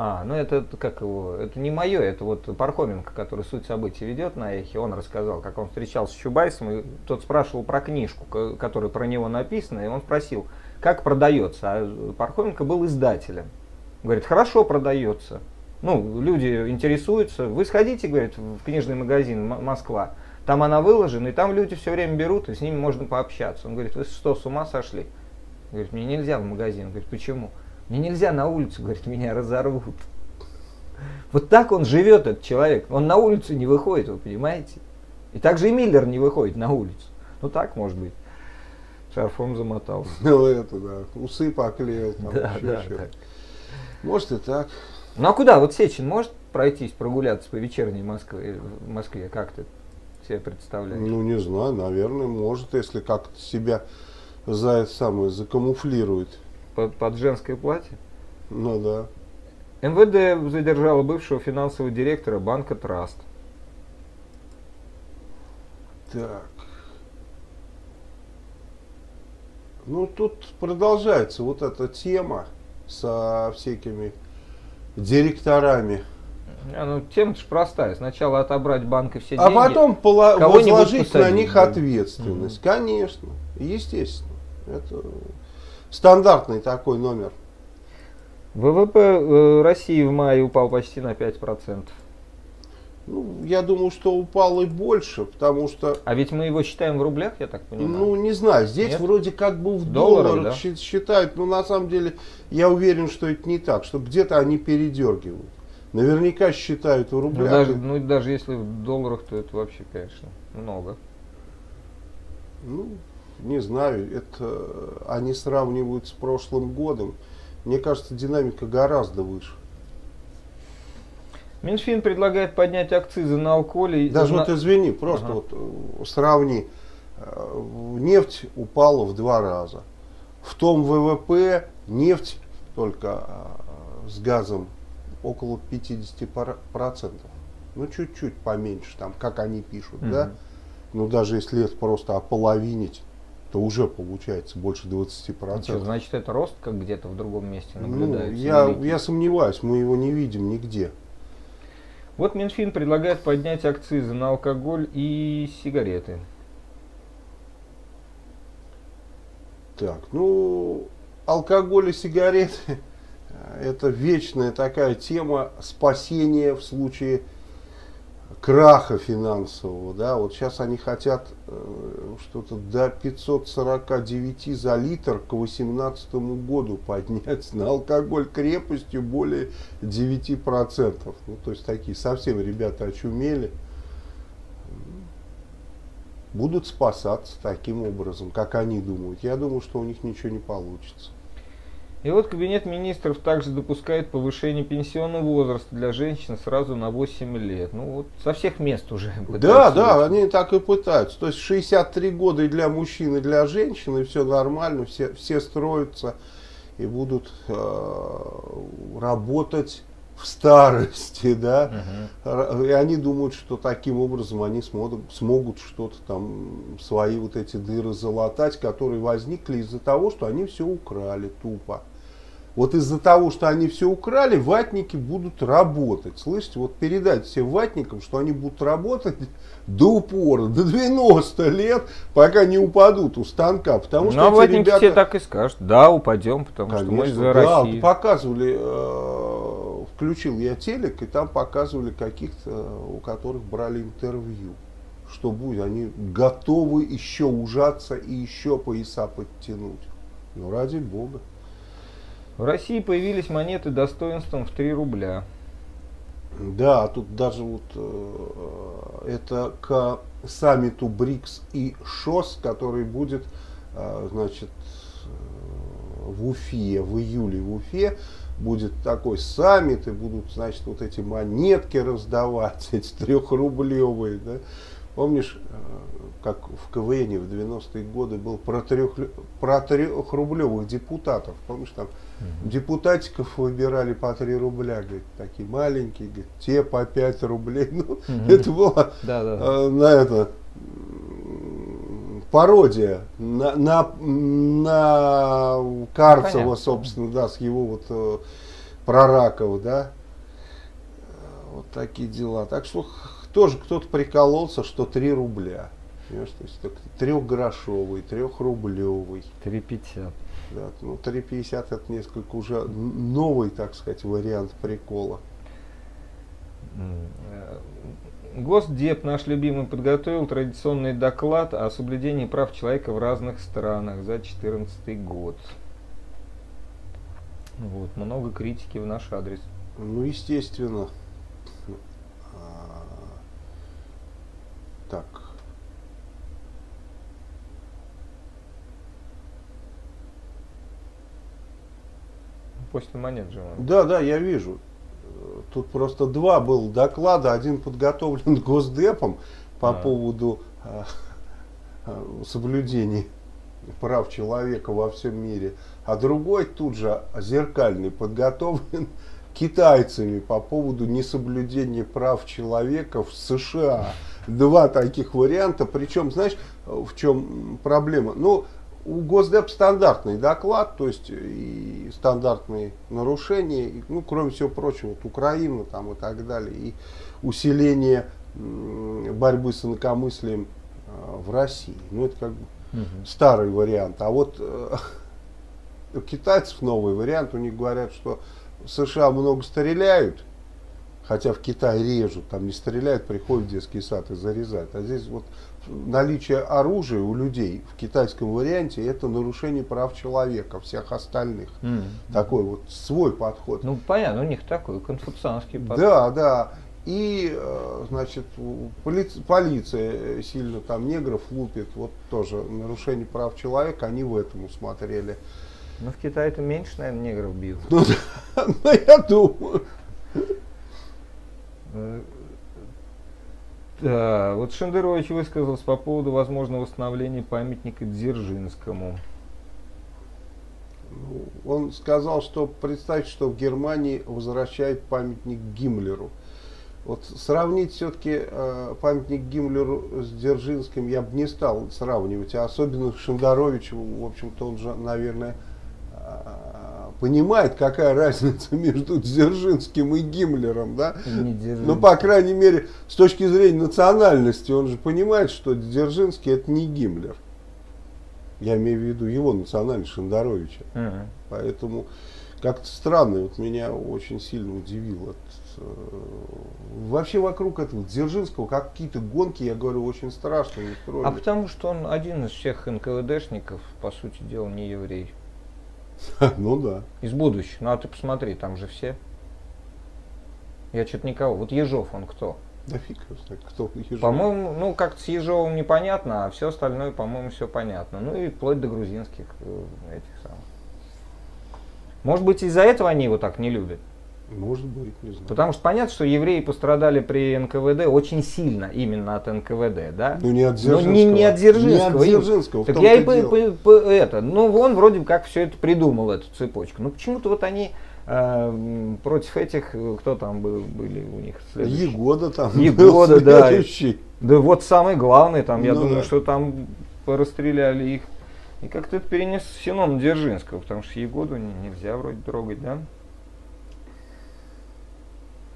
А, ну это как его, это не мое, это вот Пархоменко, который суть событий ведет на эхе, он рассказал, как он встречался с Чубайсом, и тот спрашивал про книжку, которая про него написана, и он спросил, как продается. А Пархоменко был издателем. Говорит, хорошо продается. Ну, люди интересуются. Вы сходите, говорит, в книжный магазин Москва. Там она выложена, и там люди все время берут, и с ними можно пообщаться. Он говорит, вы что, с ума сошли? Говорит, мне нельзя в магазин. Говорит, почему? Мне нельзя на улицу, говорит, меня разорвут. Вот так он живет, этот человек. Он на улицу не выходит, вы понимаете? И также и Миллер не выходит на улицу. Ну так может быть. Шарфом замотался. Ну это да. Усы поклеил. Там, да, да, да. Может и так. Ну а куда? Вот Сечин может пройтись, прогуляться по вечерней Москве, в Москве? Как ты себе представляешь? Ну не знаю, наверное, может, если как-то себя за это самое закамуфлирует. Под, под женское платье? Ну да. МВД задержало бывшего финансового директора банка Траст. Так. Ну, тут продолжается вот эта тема со всякими директорами. А, ну, тема же простая. Сначала отобрать банка все а деньги. А потом возложить на них ответственность. Mm-hmm. Конечно, естественно. Это стандартный такой номер. ВВП э, России в мае упал почти на 5%. Ну, я думаю, что упал и больше, потому что... А ведь мы его считаем в рублях, я так понимаю? Ну, не знаю. Здесь Нет? вроде как бы в долларах, долларах да? считают, но на самом деле я уверен, что это не так, что где-то они передергивают. Наверняка считают в ну, рублях. Ну даже, ну, даже если в долларах, то это вообще, конечно, много. Ну, не знаю, это они сравнивают с прошлым годом. Мне кажется, динамика гораздо выше. Минфин предлагает поднять акцизы на алкоголь. Даже на... вот извини, просто ага. вот э, сравни. Э, нефть упала в два раза. В том ВВП нефть только э, с газом около 50%. Ну, чуть-чуть поменьше, там, как они пишут, угу. да? Ну, даже если это просто ополовинить, то уже получается больше 20%. Ну, что, значит, это рост как где-то в другом месте ну, наблюдается? Ну, я, я сомневаюсь, мы его не видим нигде. Вот Минфин предлагает поднять акцизы на алкоголь и сигареты. Так, ну, алкоголь и сигареты – это вечная такая тема спасения в случае краха финансового, да, вот сейчас они хотят э, что-то до 549 за литр к 2018 году поднять на алкоголь крепостью более 9%. Ну, то есть такие совсем ребята очумели. Будут спасаться таким образом, как они думают. Я думаю, что у них ничего не получится. И вот Кабинет министров также допускает повышение пенсионного возраста для женщин сразу на 8 лет. Ну вот со всех мест уже. Да, да, они так и пытаются. То есть 63 года и для мужчин, и для женщин, и все нормально, все, все строятся и будут э, работать в старости, да, угу. и они думают, что таким образом они смогут, смогут что-то там, свои вот эти дыры залатать, которые возникли из-за того, что они все украли тупо. Вот из-за того, что они все украли, ватники будут работать. Слышите, вот передать всем ватникам, что они будут работать до упора, до 90 лет, пока не упадут у станка. Потому что ну, а ватники ребята... тебе так и скажут, да, упадем, потому Конечно, что мы за да, Россию. показывали, э, включил я телек, и там показывали каких-то, у которых брали интервью. Что будет, они готовы еще ужаться и еще пояса подтянуть. Ну, ради бога. В России появились монеты достоинством в 3 рубля. Да, тут даже вот э, это к саммиту БРИКС и ШОС, который будет, э, значит, э, в Уфе, в июле в Уфе, будет такой саммит, и будут, значит, вот эти монетки раздавать, эти трехрублевые, да. Помнишь, э, как в КВН в 90-е годы был про, трех, про трехрублевых депутатов, помнишь, там Угу. Депутатиков выбирали по 3 рубля, говорит, такие маленькие, говорит, те по 5 рублей. Ну, угу. это было да, да. Э, на это пародия на, на, на Карцева, ну, собственно, да, с его вот э, прораков, да. Вот такие дела. Так что тоже кто-то прикололся, что 3 рубля. Понимаешь, то есть трехгрошовый, трехрублевый. 3,50. Да, ну, 3,50 это несколько уже новый, так сказать, вариант прикола. Госдеп, наш любимый, подготовил традиционный доклад о соблюдении прав человека в разных странах за 2014 год. Вот, много критики в наш адрес. Ну, естественно. А, так, Почта монет же. Да, да, я вижу. Тут просто два был доклада. Один подготовлен Госдепом по а. поводу а, соблюдения прав человека во всем мире, а другой тут же зеркальный подготовлен китайцами по поводу несоблюдения прав человека в США. Два таких варианта. Причем, знаешь, в чем проблема? Ну, у Госдеп стандартный доклад, то есть и стандартные нарушения, и, ну, кроме всего прочего, вот Украина там и так далее, и усиление борьбы с инакомыслием э, в России. Ну, это как бы угу. старый вариант. А вот э, у китайцев новый вариант, у них говорят, что США много стреляют, хотя в Китае режут, там не стреляют, приходят в детский сад и зарезают. А здесь вот наличие оружия у людей в китайском варианте это нарушение прав человека, всех остальных. Mm. Такой вот свой подход. Ну понятно, у них такой конфуцианский подход. Да, да. И, э, значит, полиция, полиция сильно там негров лупит, вот тоже нарушение прав человека, они в этом усмотрели. Ну, в Китае-то меньше, наверное, негров бьют. Ну, да, ну, я думаю. Э, да, вот Шендерович высказался по поводу возможного восстановления памятника Дзержинскому. Ну, он сказал, что представьте, что в Германии возвращают памятник Гиммлеру. Вот сравнить все-таки э, памятник Гиммлеру с Дзержинским я бы не стал сравнивать, а особенно Шендерович, в общем-то, он же, наверное, понимает, какая разница между Дзержинским и Гиммлером, да? Ну, по крайней мере, с точки зрения национальности, он же понимает, что Дзержинский это не Гиммлер. Я имею в виду его национальность Шендеровича. Uh-huh. Поэтому как-то странно, вот меня очень сильно удивило. Э, вообще вокруг этого Дзержинского какие-то гонки, я говорю, очень страшные А потому что он один из всех НКВДшников, по сути дела, не еврей. Ну да. Из будущего. Ну а ты посмотри, там же все. Я что-то никого. Вот Ежов он кто? Да фиг кто Ежов. По-моему, ну как с Ежовым непонятно, а все остальное, по-моему, все понятно. Ну и вплоть до грузинских э, этих самых. Может быть, из-за этого они его так не любят? Может быть, не знаю. Потому что понятно, что евреи пострадали при НКВД очень сильно именно от НКВД, да? Ну не от Дзержинского. Ну, не, не от Дзержинского. Не от Дзержинского. Так я и по, по, по, это, ну он вроде как все это придумал, эту цепочку. Ну почему-то вот они э, против этих, кто там был, были у них следующие? Егода там Егода, да. Да вот самый главный там, я ну, думаю, да. что там расстреляли их. И как-то это перенес Синон Дзержинского, потому что Егоду нельзя вроде трогать, да?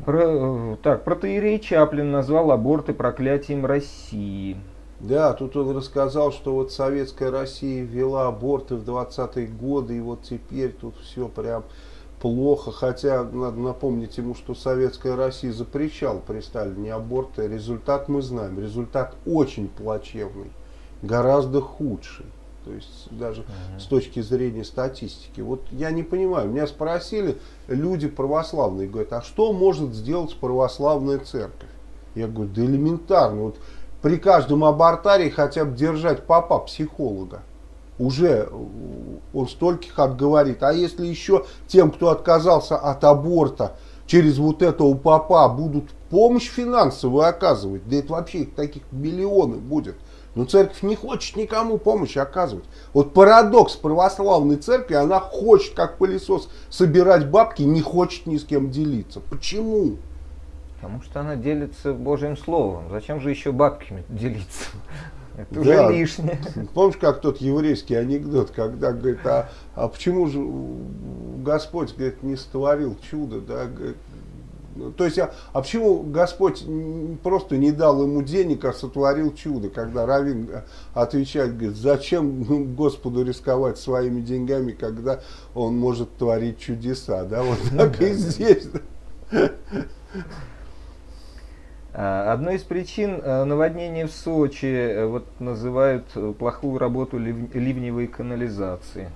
Про, так, протеерей Чаплин назвал аборты проклятием России. Да, тут он рассказал, что вот советская Россия ввела аборты в 20-е годы, и вот теперь тут все прям плохо. Хотя надо напомнить ему, что советская Россия запрещала при Сталине аборты. Результат мы знаем. Результат очень плачевный, гораздо худший. То есть даже uh-huh. с точки зрения статистики. Вот я не понимаю, меня спросили люди православные, говорят, а что может сделать православная церковь? Я говорю, да элементарно, вот при каждом абортарии хотя бы держать папа психолога. Уже он стольких отговорит. А если еще тем, кто отказался от аборта, через вот этого папа будут помощь финансовую оказывать, да это вообще их таких миллионы будет – но церковь не хочет никому помощи оказывать. Вот парадокс православной церкви, она хочет, как пылесос, собирать бабки, не хочет ни с кем делиться. Почему? Потому что она делится Божьим Словом. Зачем же еще бабками делиться? Это да. уже лишнее. Помнишь, как тот еврейский анекдот, когда говорит, а, а почему же Господь говорит, не створил чудо, да, то есть, а, а почему Господь просто не дал ему денег, а сотворил чудо, когда Равин э, отвечает, говорит, зачем Господу рисковать своими деньгами, когда он может творить чудеса, да, вот так и здесь. А, одной из причин э, наводнения в Сочи э, вот, называют плохую работу ливневой канализации.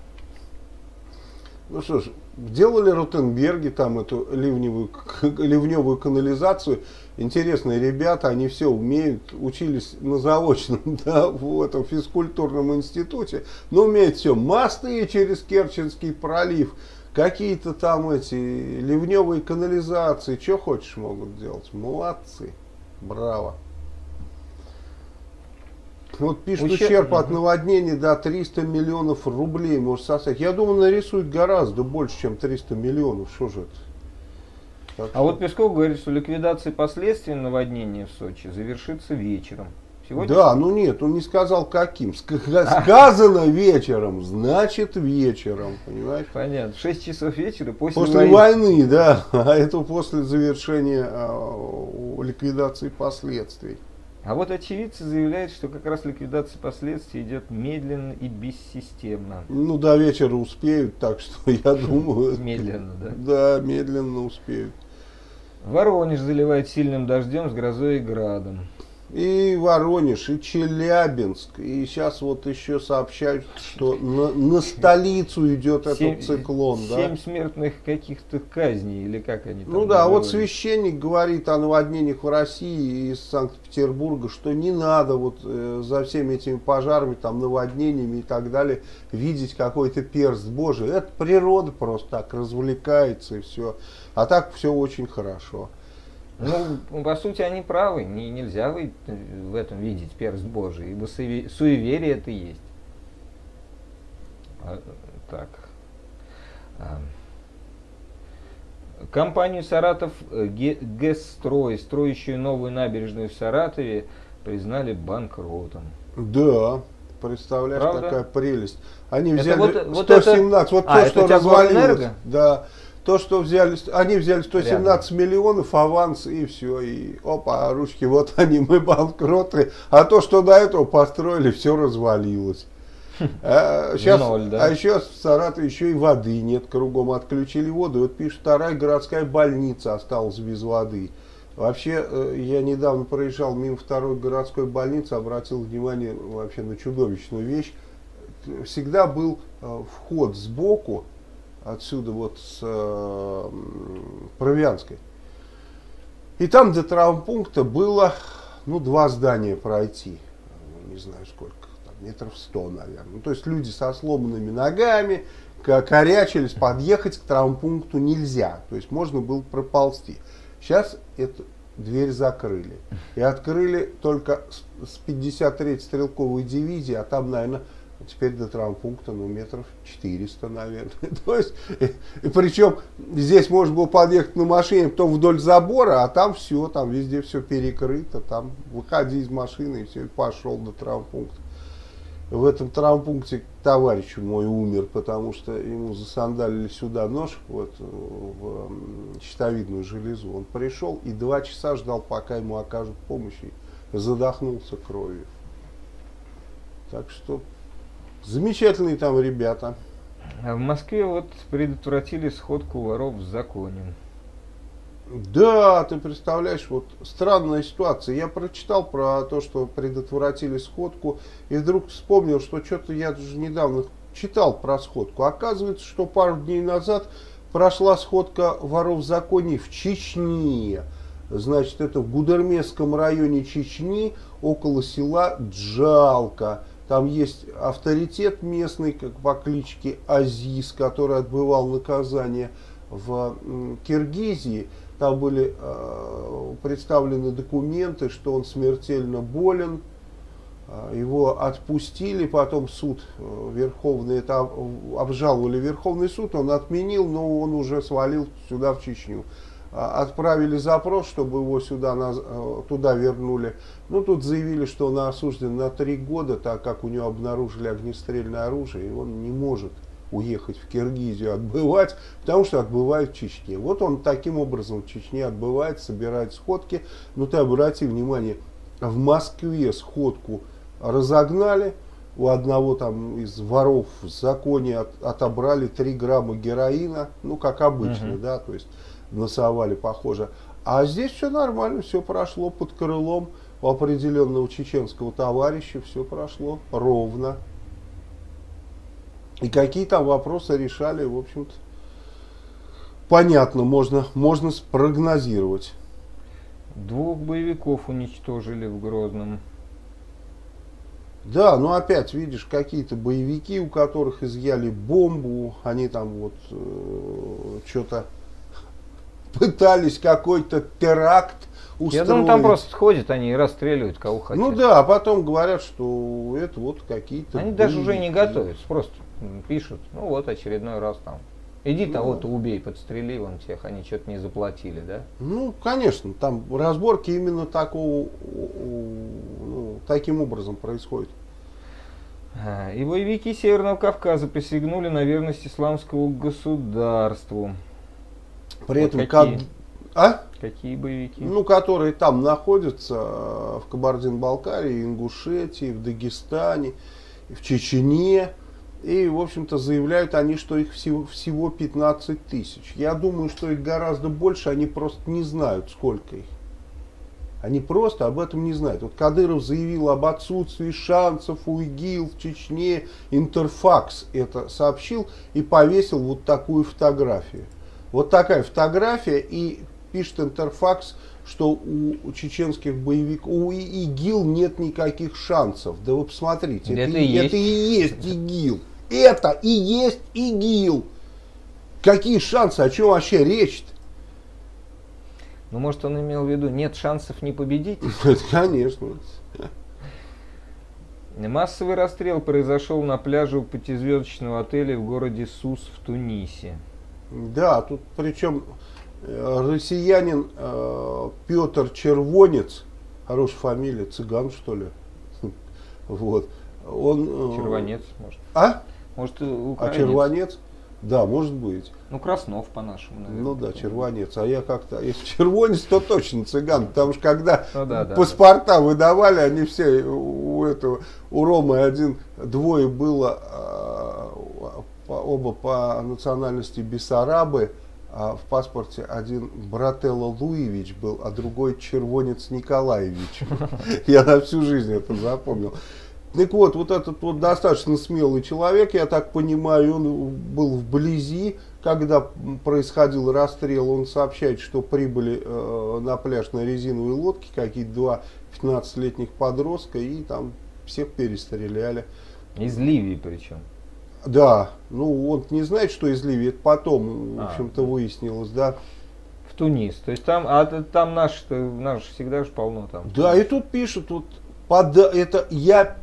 Ну что ж, делали Ротенберги там эту ливневую, ливневую канализацию. Интересные ребята, они все умеют, учились на заочном, да, в этом физкультурном институте, но умеют все. Мосты через Керченский пролив, какие-то там эти ливневые канализации, что хочешь могут делать. Молодцы, браво. Вот пишут, Ущерб, ущерб от наводнения до да, 300 миллионов рублей может составить. Я думаю, нарисуют гораздо больше, чем 300 миллионов. Что же это? Так а что... вот Песков говорит, что ликвидация последствий наводнения в Сочи завершится вечером. Сегодня? Да, ну нет, он не сказал каким. Сказано вечером, значит вечером, понимаешь? Понятно. 6 часов вечера после, после войны. войны, да. А это после завершения э, ликвидации последствий. А вот очевидцы заявляют, что как раз ликвидация последствий идет медленно и бессистемно. Ну, до вечера успеют, так что я думаю... Медленно, да? Да, медленно успеют. Воронеж заливает сильным дождем с грозой и градом и Воронеж, и Челябинск. И сейчас вот еще сообщают, что на, на столицу идет семь, этот циклон. Семь да? смертных каких-то казней, или как они там Ну да, вот священник говорит о наводнениях в России из Санкт-Петербурга, что не надо вот э, за всеми этими пожарами, там, наводнениями и так далее видеть какой-то перст Божий. Это природа просто так развлекается и все. А так все очень хорошо. Ну, по сути, они правы. Не, нельзя вы в этом видеть перст Божий, ибо суеверие это есть. А, так. А. Компанию Саратов э, Гесстрой, строящую новую набережную в Саратове, признали банкротом. Да, представляешь, Правда? какая прелесть. Они взяли вот, 117, вот, это... вот а, то, что развалилось. Да, то, что взяли, они взяли 117 Рядом. миллионов аванс и все, и опа, ручки, вот они, мы банкроты, а то, что до этого построили, все развалилось. А, сейчас, Ноль, да? а еще в Саратове еще и воды нет, кругом отключили воду. Вот пишет, вторая городская больница осталась без воды. Вообще, э, я недавно проезжал мимо второй городской больницы, обратил внимание вообще на чудовищную вещь. Всегда был э, вход сбоку, отсюда вот с э, Провианской. И там до травмпункта было, ну, два здания пройти. Ну, не знаю сколько, там, метров сто, наверное. Ну, то есть люди со сломанными ногами, корячились, подъехать к травмпункту нельзя. То есть можно было проползти. Сейчас эту дверь закрыли. И открыли только с 53-й стрелковой дивизии, а там, наверное, теперь до травмпункта, ну, метров 400, наверное. То есть, и, и причем здесь можно было подъехать на машине, потом вдоль забора, а там все, там везде все перекрыто, там выходи из машины и все, и пошел до травмпункта. В этом травмпункте товарищ мой умер, потому что ему засандалили сюда нож, вот, в щитовидную железу. Он пришел и два часа ждал, пока ему окажут помощь, и задохнулся кровью. Так что Замечательные там ребята. А в Москве вот предотвратили сходку воров в законе. Да, ты представляешь, вот странная ситуация. Я прочитал про то, что предотвратили сходку, и вдруг вспомнил, что что-то я же недавно читал про сходку. Оказывается, что пару дней назад прошла сходка воров в законе в Чечне. Значит, это в Гудермесском районе Чечни, около села Джалка. Там есть авторитет местный, как по кличке Азиз, который отбывал наказание в Киргизии. Там были э, представлены документы, что он смертельно болен. Э, его отпустили, потом суд э, Верховный, это обжаловали Верховный суд, он отменил, но он уже свалил сюда, в Чечню. А, отправили запрос, чтобы его сюда, э, туда вернули. Ну, тут заявили, что он осужден на три года, так как у него обнаружили огнестрельное оружие, и он не может уехать в Киргизию отбывать, потому что отбывает в Чечне. Вот он таким образом в Чечне отбывает, собирает сходки. Но ты обрати внимание, в Москве сходку разогнали, у одного там из воров в законе от, отобрали 3 грамма героина, ну, как обычно, uh да, то есть носовали, похоже. А здесь все нормально, все прошло под крылом у определенного чеченского товарища, все прошло ровно. И какие там вопросы решали, в общем-то, понятно, можно, можно спрогнозировать. Двух боевиков уничтожили в Грозном. Да, но опять видишь, какие-то боевики, у которых изъяли бомбу, они там вот э, что-то пытались какой-то теракт устроить. Я думаю, там просто ходят они и расстреливают кого хотят. Ну да, а потом говорят, что это вот какие-то... Они даже уже не готовятся, просто пишут, ну вот очередной раз там. Иди ну, того-то убей, подстрели вон тех, они что-то не заплатили, да? Ну, конечно, там разборки именно такого, ну, таким образом происходят. А, и боевики Северного Кавказа присягнули на верность исламскому государству. При вот этом какие? как... А? Какие боевики? Ну, которые там находятся, э, в Кабардино-Балкарии, Ингушетии, в Дагестане, в Чечне. И, в общем-то, заявляют они, что их всего, всего 15 тысяч. Я думаю, что их гораздо больше, они просто не знают, сколько их. Они просто об этом не знают. Вот Кадыров заявил об отсутствии шансов у ИГИЛ в Чечне. Интерфакс это сообщил и повесил вот такую фотографию. Вот такая фотография, и пишет Интерфакс, что у чеченских боевиков, у ИГИЛ нет никаких шансов. Да вы посмотрите, это, это, и, есть. это и есть ИГИЛ. Это и есть ИГИЛ. Какие шансы, о чем вообще речь-то? Ну, может, он имел в виду, нет шансов не победить? Конечно. Массовый расстрел произошел на пляже у пятизвездочного отеля в городе Сус в Тунисе. Да, тут причем э, россиянин э, Петр Червонец, хорошая фамилия, цыган что ли, вот. Он, э, Червонец, может. А? Может, украинец. А Червонец? Да, может быть. Ну, Краснов по-нашему, наверное. Ну да, червонец. А я как-то, если червонец, то точно цыган. Потому что когда ну, да, паспорта да. выдавали, они все у этого, у Ромы один, двое было а, оба по национальности бессарабы, а в паспорте один Брателло Луевич был, а другой Червонец Николаевич. Я на всю жизнь это запомнил. Так вот, вот этот вот достаточно смелый человек, я так понимаю, он был вблизи, когда происходил расстрел, он сообщает, что прибыли э, на пляж на резиновой лодке какие-то два 15-летних подростка и там всех перестреляли. Из Ливии причем. Да, ну он не знает, что из Ливии, это потом, в А. общем-то, выяснилось, да. В Тунис. То есть там, а там наш, наш всегда же полно там. Да, и тут пишут, вот, пода- это я,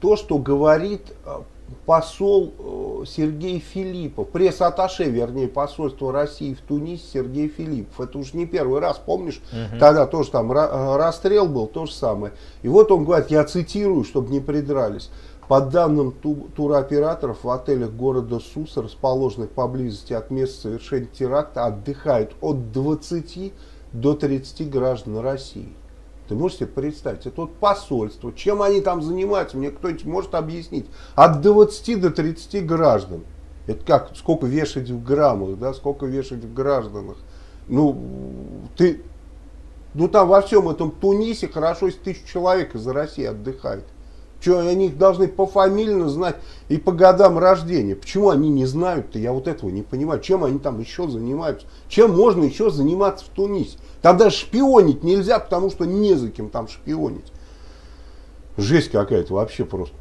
то, что говорит э, посол э, Сергей Филиппов, пресс-атташе, вернее, посольства России в Тунисе Сергей Филиппов. Это уже не первый раз, помнишь, Мгм. тогда тоже там ра- э, расстрел был, то же самое. И вот он говорит, я цитирую, чтобы не придрались. По данным ту- туроператоров, в отелях города Суса, расположенных поблизости от места совершения теракта, отдыхают от 20 до 30 граждан России. Ты можешь себе представить, это вот посольство, чем они там занимаются, мне кто-нибудь может объяснить. От 20 до 30 граждан. Это как, сколько вешать в граммах, да, сколько вешать в гражданах. Ну, ты, ну там во всем этом Тунисе хорошо, если тысячу человек из России отдыхает. Что, они их должны пофамильно знать и по годам рождения. Почему они не знают-то? Я вот этого не понимаю. Чем они там еще занимаются? Чем можно еще заниматься в Тунисе? Там даже шпионить нельзя, потому что не за кем там шпионить. Жесть какая-то вообще просто.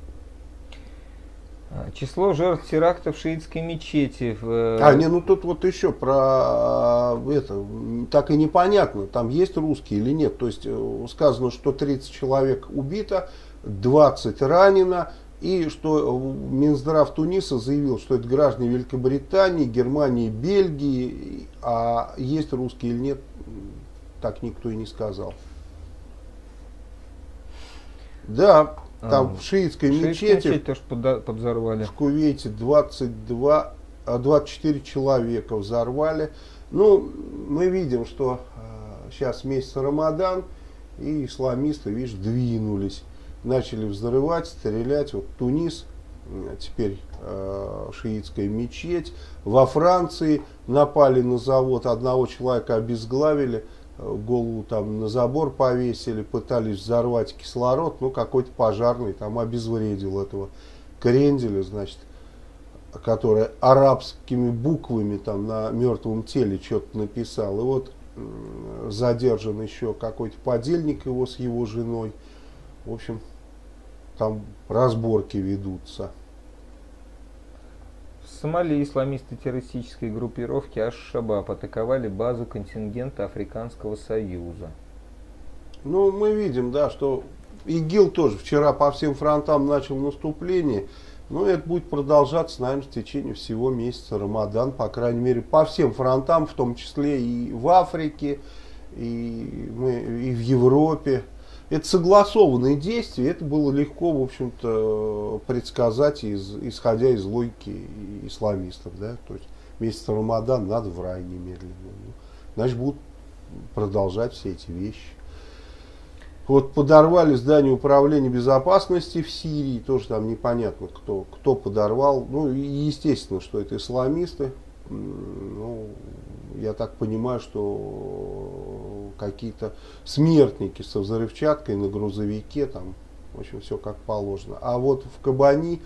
А, Число жертв теракта в шиитской мечети. В, э, А, не, ну тут вот еще про э, это, так и непонятно, там есть русские или нет. То есть э, сказано, что 30 человек убито, 20 ранено, и что э, Минздрав Туниса заявил, что это граждане Великобритании, Германии, Бельгии, а есть русские или нет, так никто и не сказал. Да, там А, в шиитской мечети мечеть тоже подо- подзорвали. в Кувейте 22, а, 24 человека взорвали. Ну, мы видим, что сейчас месяц Рамадан, и исламисты, видишь, двинулись. Начали взрывать, стрелять. Вот Тунис, м, теперь э, шиитская мечеть. Во Франции напали на завод, одного человека обезглавили, э, голову там на забор повесили, пытались взорвать кислород, ну какой-то пожарный там обезвредил этого кренделя, значит, который арабскими буквами там на мертвом теле что-то написал. И вот задержан еще какой-то подельник его с его женой. В общем, там разборки ведутся. В Сомали исламисты террористической группировки Аш-Шабаб атаковали базу контингента Африканского Союза. Ну, мы видим, да, что ИГИЛ тоже вчера по всем фронтам начал наступление. Но это будет продолжаться, наверное, в течение всего месяца Рамадан, по крайней мере, по всем фронтам, в том числе и в Африке, и, мы, и в Европе. Это согласованные действия, это было легко, в общем-то, предсказать, из, исходя из логики исламистов. Да? То есть месяц Рамадан надо в рай немедленно. Ну, Значит, будут продолжать все эти вещи. Вот подорвали здание управления безопасности в Сирии, тоже там непонятно, кто, кто подорвал. Ну, и естественно, что это исламисты. Ну, я так понимаю, что какие-то смертники со взрывчаткой на грузовике, там, в общем, все как положено. А вот в Кабани,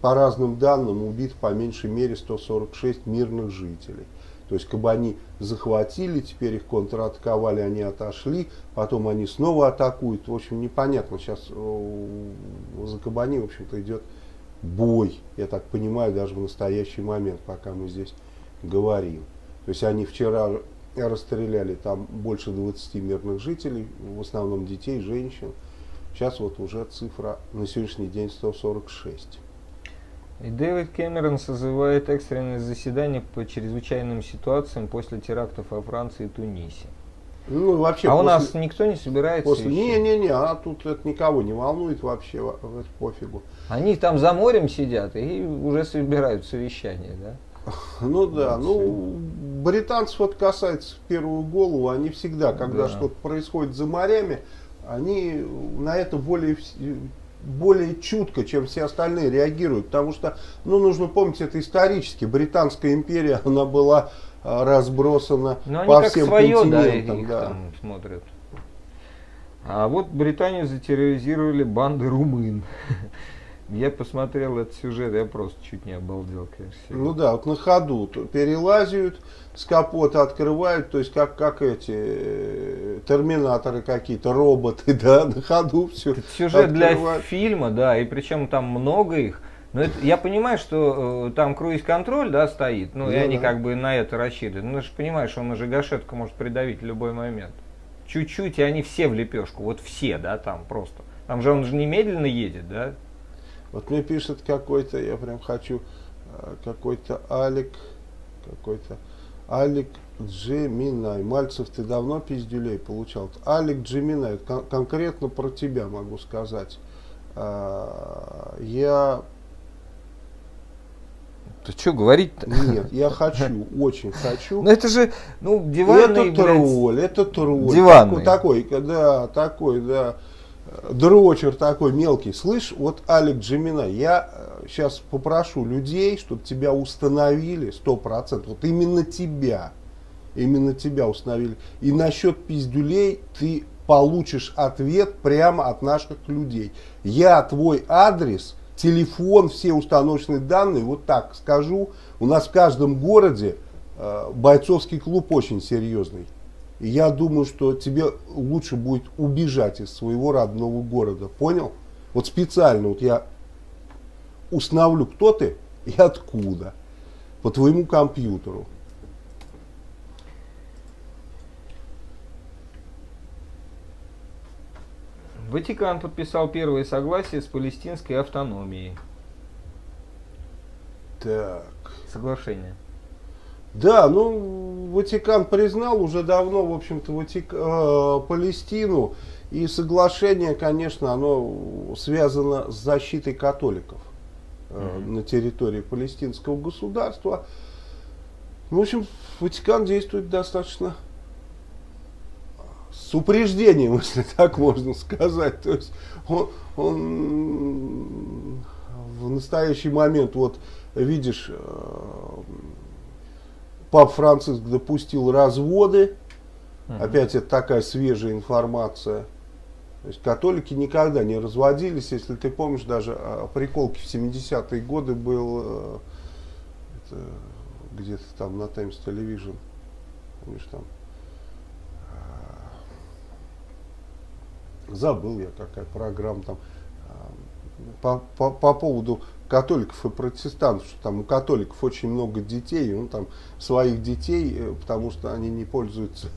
по разным данным, убит по меньшей мере 146 мирных жителей. То есть Кабани захватили, теперь их контратаковали, они отошли, потом они снова атакуют. В общем, непонятно. Сейчас э, за Кабани, в общем-то, идет бой, я так понимаю, даже в настоящий момент, пока мы здесь говорим. То есть они вчера расстреляли там больше 20 мирных жителей, в основном детей, женщин. Сейчас вот уже цифра на сегодняшний день 146. И Дэвид Кэмерон созывает экстренное заседание по чрезвычайным ситуациям после терактов во Франции и Тунисе. Ну, вообще, а у после- нас никто не собирается После... еще? Не-не-не, а тут это никого не волнует вообще, во- это пофигу. Они там за морем сидят и уже собирают совещание, да? Ну да, Вот ну британцев вот касается в первую голову, они всегда, когда Да. что-то происходит за морями, они на это более, более чутко, чем все остальные реагируют, потому что, ну нужно помнить, это исторически, Британская империя, она была а, разбросана Но по всем свое, да, континентам, их да. там смотрят. А вот Британию затерроризировали банды румын. Я посмотрел этот сюжет, я просто чуть не обалдел, конечно. Ну да, вот на ходу перелазят, с капота открывают, то есть как, как эти э, терминаторы какие-то, роботы, да, на ходу все. Это сюжет для фильма, да, и причем там много их. Ну, это, я понимаю, что э, там круиз-контроль, да, стоит, ну, Ну и они да. как бы на это рассчитывают. Ну, ты же понимаешь, он уже гашетку может придавить в любой момент. Чуть-чуть, и они все в лепешку, вот все, да, там просто. Там же он же немедленно едет, да? Вот мне пишет какой-то, я прям хочу, э, какой-то Алик, какой-то Алик Джеминай. Мальцев, ты давно пиздюлей получал? Алик Джеминай, кон- конкретно про тебя могу сказать. А, Я, Ты что говорить-то? нет, я хочу, очень хочу. Ну это же, ну, диванный, это тролль, это тролль. Диванный. Такой, да, такой, да, дрочер такой мелкий. Слышь, вот Алик Джемина, я сейчас попрошу людей, чтобы тебя установили, сто процентов, вот именно тебя, именно тебя установили. И насчет пиздюлей ты получишь ответ прямо от наших людей. Я твой адрес, телефон, все установочные данные, вот так скажу. У нас в каждом городе э, бойцовский клуб очень серьезный. Я думаю, что тебе лучше будет убежать из своего родного города. Понял? Вот специально вот я установлю, кто ты и откуда. По твоему компьютеру. Ватикан подписал первое согласие с палестинской автономией. Так. Соглашение. Да, ну, Ватикан признал уже давно, в общем-то, Ватик... э, Палестину. И соглашение, конечно, оно связано с защитой католиков э, Мгм. на территории палестинского государства. В общем, Ватикан действует достаточно с упреждением, если так можно сказать. То есть он, он в настоящий момент, вот видишь, э, Пап Франциск допустил разводы. Мгм. Опять это такая свежая информация. То есть католики никогда не разводились, если ты помнишь, даже а, приколки в 70-е годы был э, где-то там на Times Television, помнишь там, а, забыл я какая программа там, а, по, по, по поводу католиков и протестантов, что там у католиков очень много детей, он там своих детей, э, потому что они не пользуются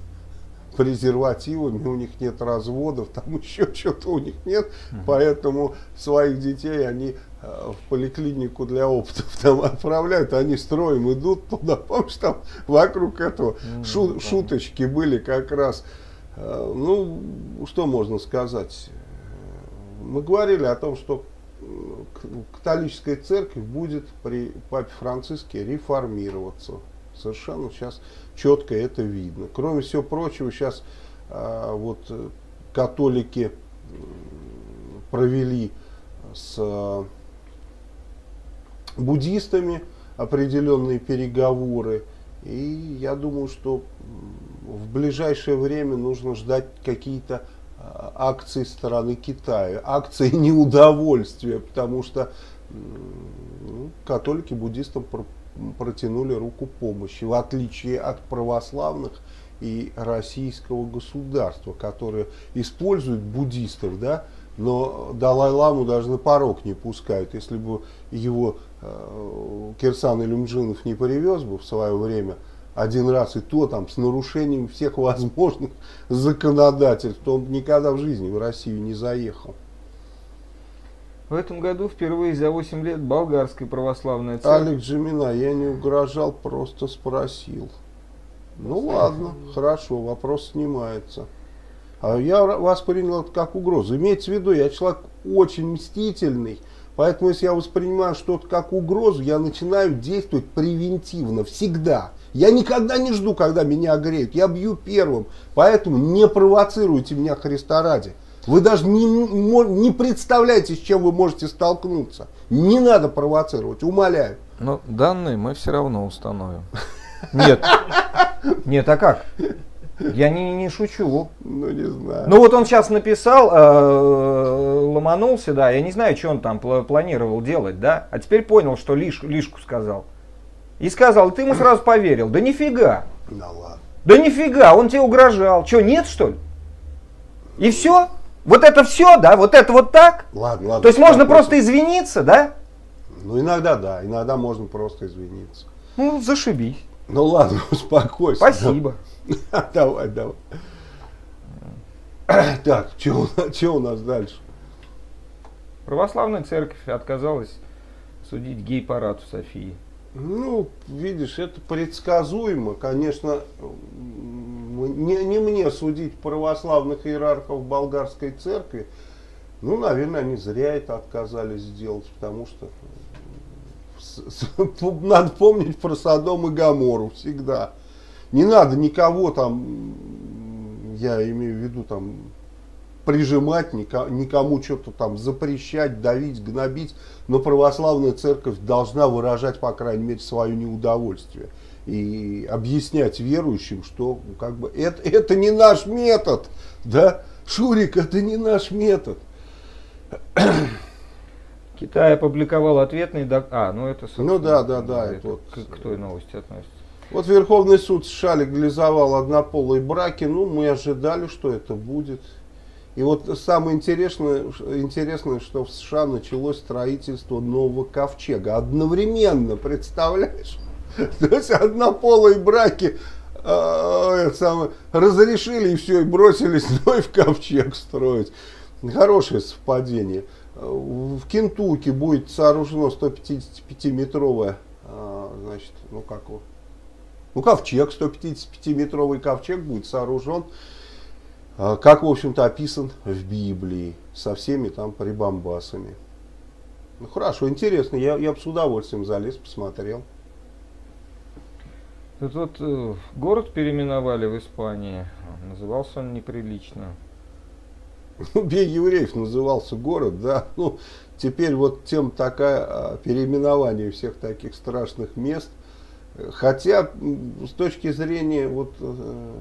презервативами, у них нет разводов, там еще что-то у них нет, поэтому своих детей они э, в поликлинику для опытов там отправляют, они строем идут туда, помнишь, там вокруг этого Ну, шу- шуточки были как раз. Э, Ну, что можно сказать? Мы говорили о том, что католическая церковь будет при папе Франциске реформироваться. Совершенно сейчас четко это видно. Кроме всего прочего, сейчас а, вот э, католики провели с э, буддистами определенные переговоры. И я думаю, что в ближайшее время нужно ждать какие-то а, акции стороны Китая. Акции неудовольствия, потому что ну, католики буддистам про- протянули руку помощи, в отличие от православных и российского государства, которые используют буддистов, да, но Далай-ламу даже на порог не пускают. Если бы его э, Кирсан Илюмжинов не привез бы в свое время один раз и то там с нарушением всех возможных законодательств, то он никогда в жизни в Россию не заехал. В этом году впервые за 8 лет болгарская православная церковь Алекс Джимина, я не угрожал, просто спросил. Ну ладно, хорошо, вопрос снимается. А я воспринял это как угрозу. Имеется в виду, я человек очень мстительный, поэтому если я воспринимаю что-то как угрозу, я начинаю действовать превентивно, всегда. Я никогда не жду, когда меня огреют, я бью первым. Поэтому не провоцируйте меня Христа ради. Вы даже не, не представляете, с чем вы можете столкнуться. Не надо провоцировать, умоляю. Но данные мы все равно установим. Нет. Нет, а как? Я не, не шучу. Ну, не знаю. Ну вот он сейчас написал, э, ломанулся, да, я не знаю, что он там пла- планировал делать, да, а теперь понял, что лиш, лишку сказал. И сказал, ты ему сразу поверил. Да нифига, Да ладно. да нифига, он тебе угрожал. Что, нет что ли? И все? Вот это все, да, вот это вот так? Ладно, ладно. То есть можно просто извиниться, да? Ну, иногда да, иногда можно просто извиниться. Ну, зашибись. Ну ладно, успокойся. Спасибо. Давай, давай. Так, что у нас дальше? Православная церковь отказалась судить гей-парад в Софии. Ну, видишь, это предсказуемо. Конечно, не, не мне судить православных иерархов болгарской церкви. Ну, наверное, они зря это отказались сделать, потому что надо помнить про Содом и Гамору всегда. Не надо никого там, я имею в виду там, прижимать, никому что-то там запрещать, давить, гнобить. Но православная церковь должна выражать, по крайней мере, свое неудовольствие. И объяснять верующим, что как бы это, это не наш метод. Да? Шурик, это не наш метод. Китай опубликовал ответный доклад. А, ну это, Ну да, да, да. Это вот, к, к той новости относится. Вот Верховный суд США легализовал однополые браки. Ну, мы ожидали, что это будет. И вот самое интересное, интересное, что в США началось строительство нового ковчега. Одновременно, представляешь? То есть однополые браки э, самое, разрешили и все, и бросились новый в ковчег строить. Хорошее совпадение. В Кентукки будет сооружено 155-метровое, а, значит, ну как его, ну ковчег, 155-метровый ковчег будет сооружен, а, как, в общем-то, описан в Библии, со всеми там прибамбасами. Ну хорошо, интересно, я, я бы с удовольствием залез, посмотрел. Тут вот э, город переименовали в Испании, назывался он неприлично. Бей евреев назывался город, да. Ну, теперь вот тем такая а, переименование всех таких страшных мест. Хотя с точки зрения вот, э,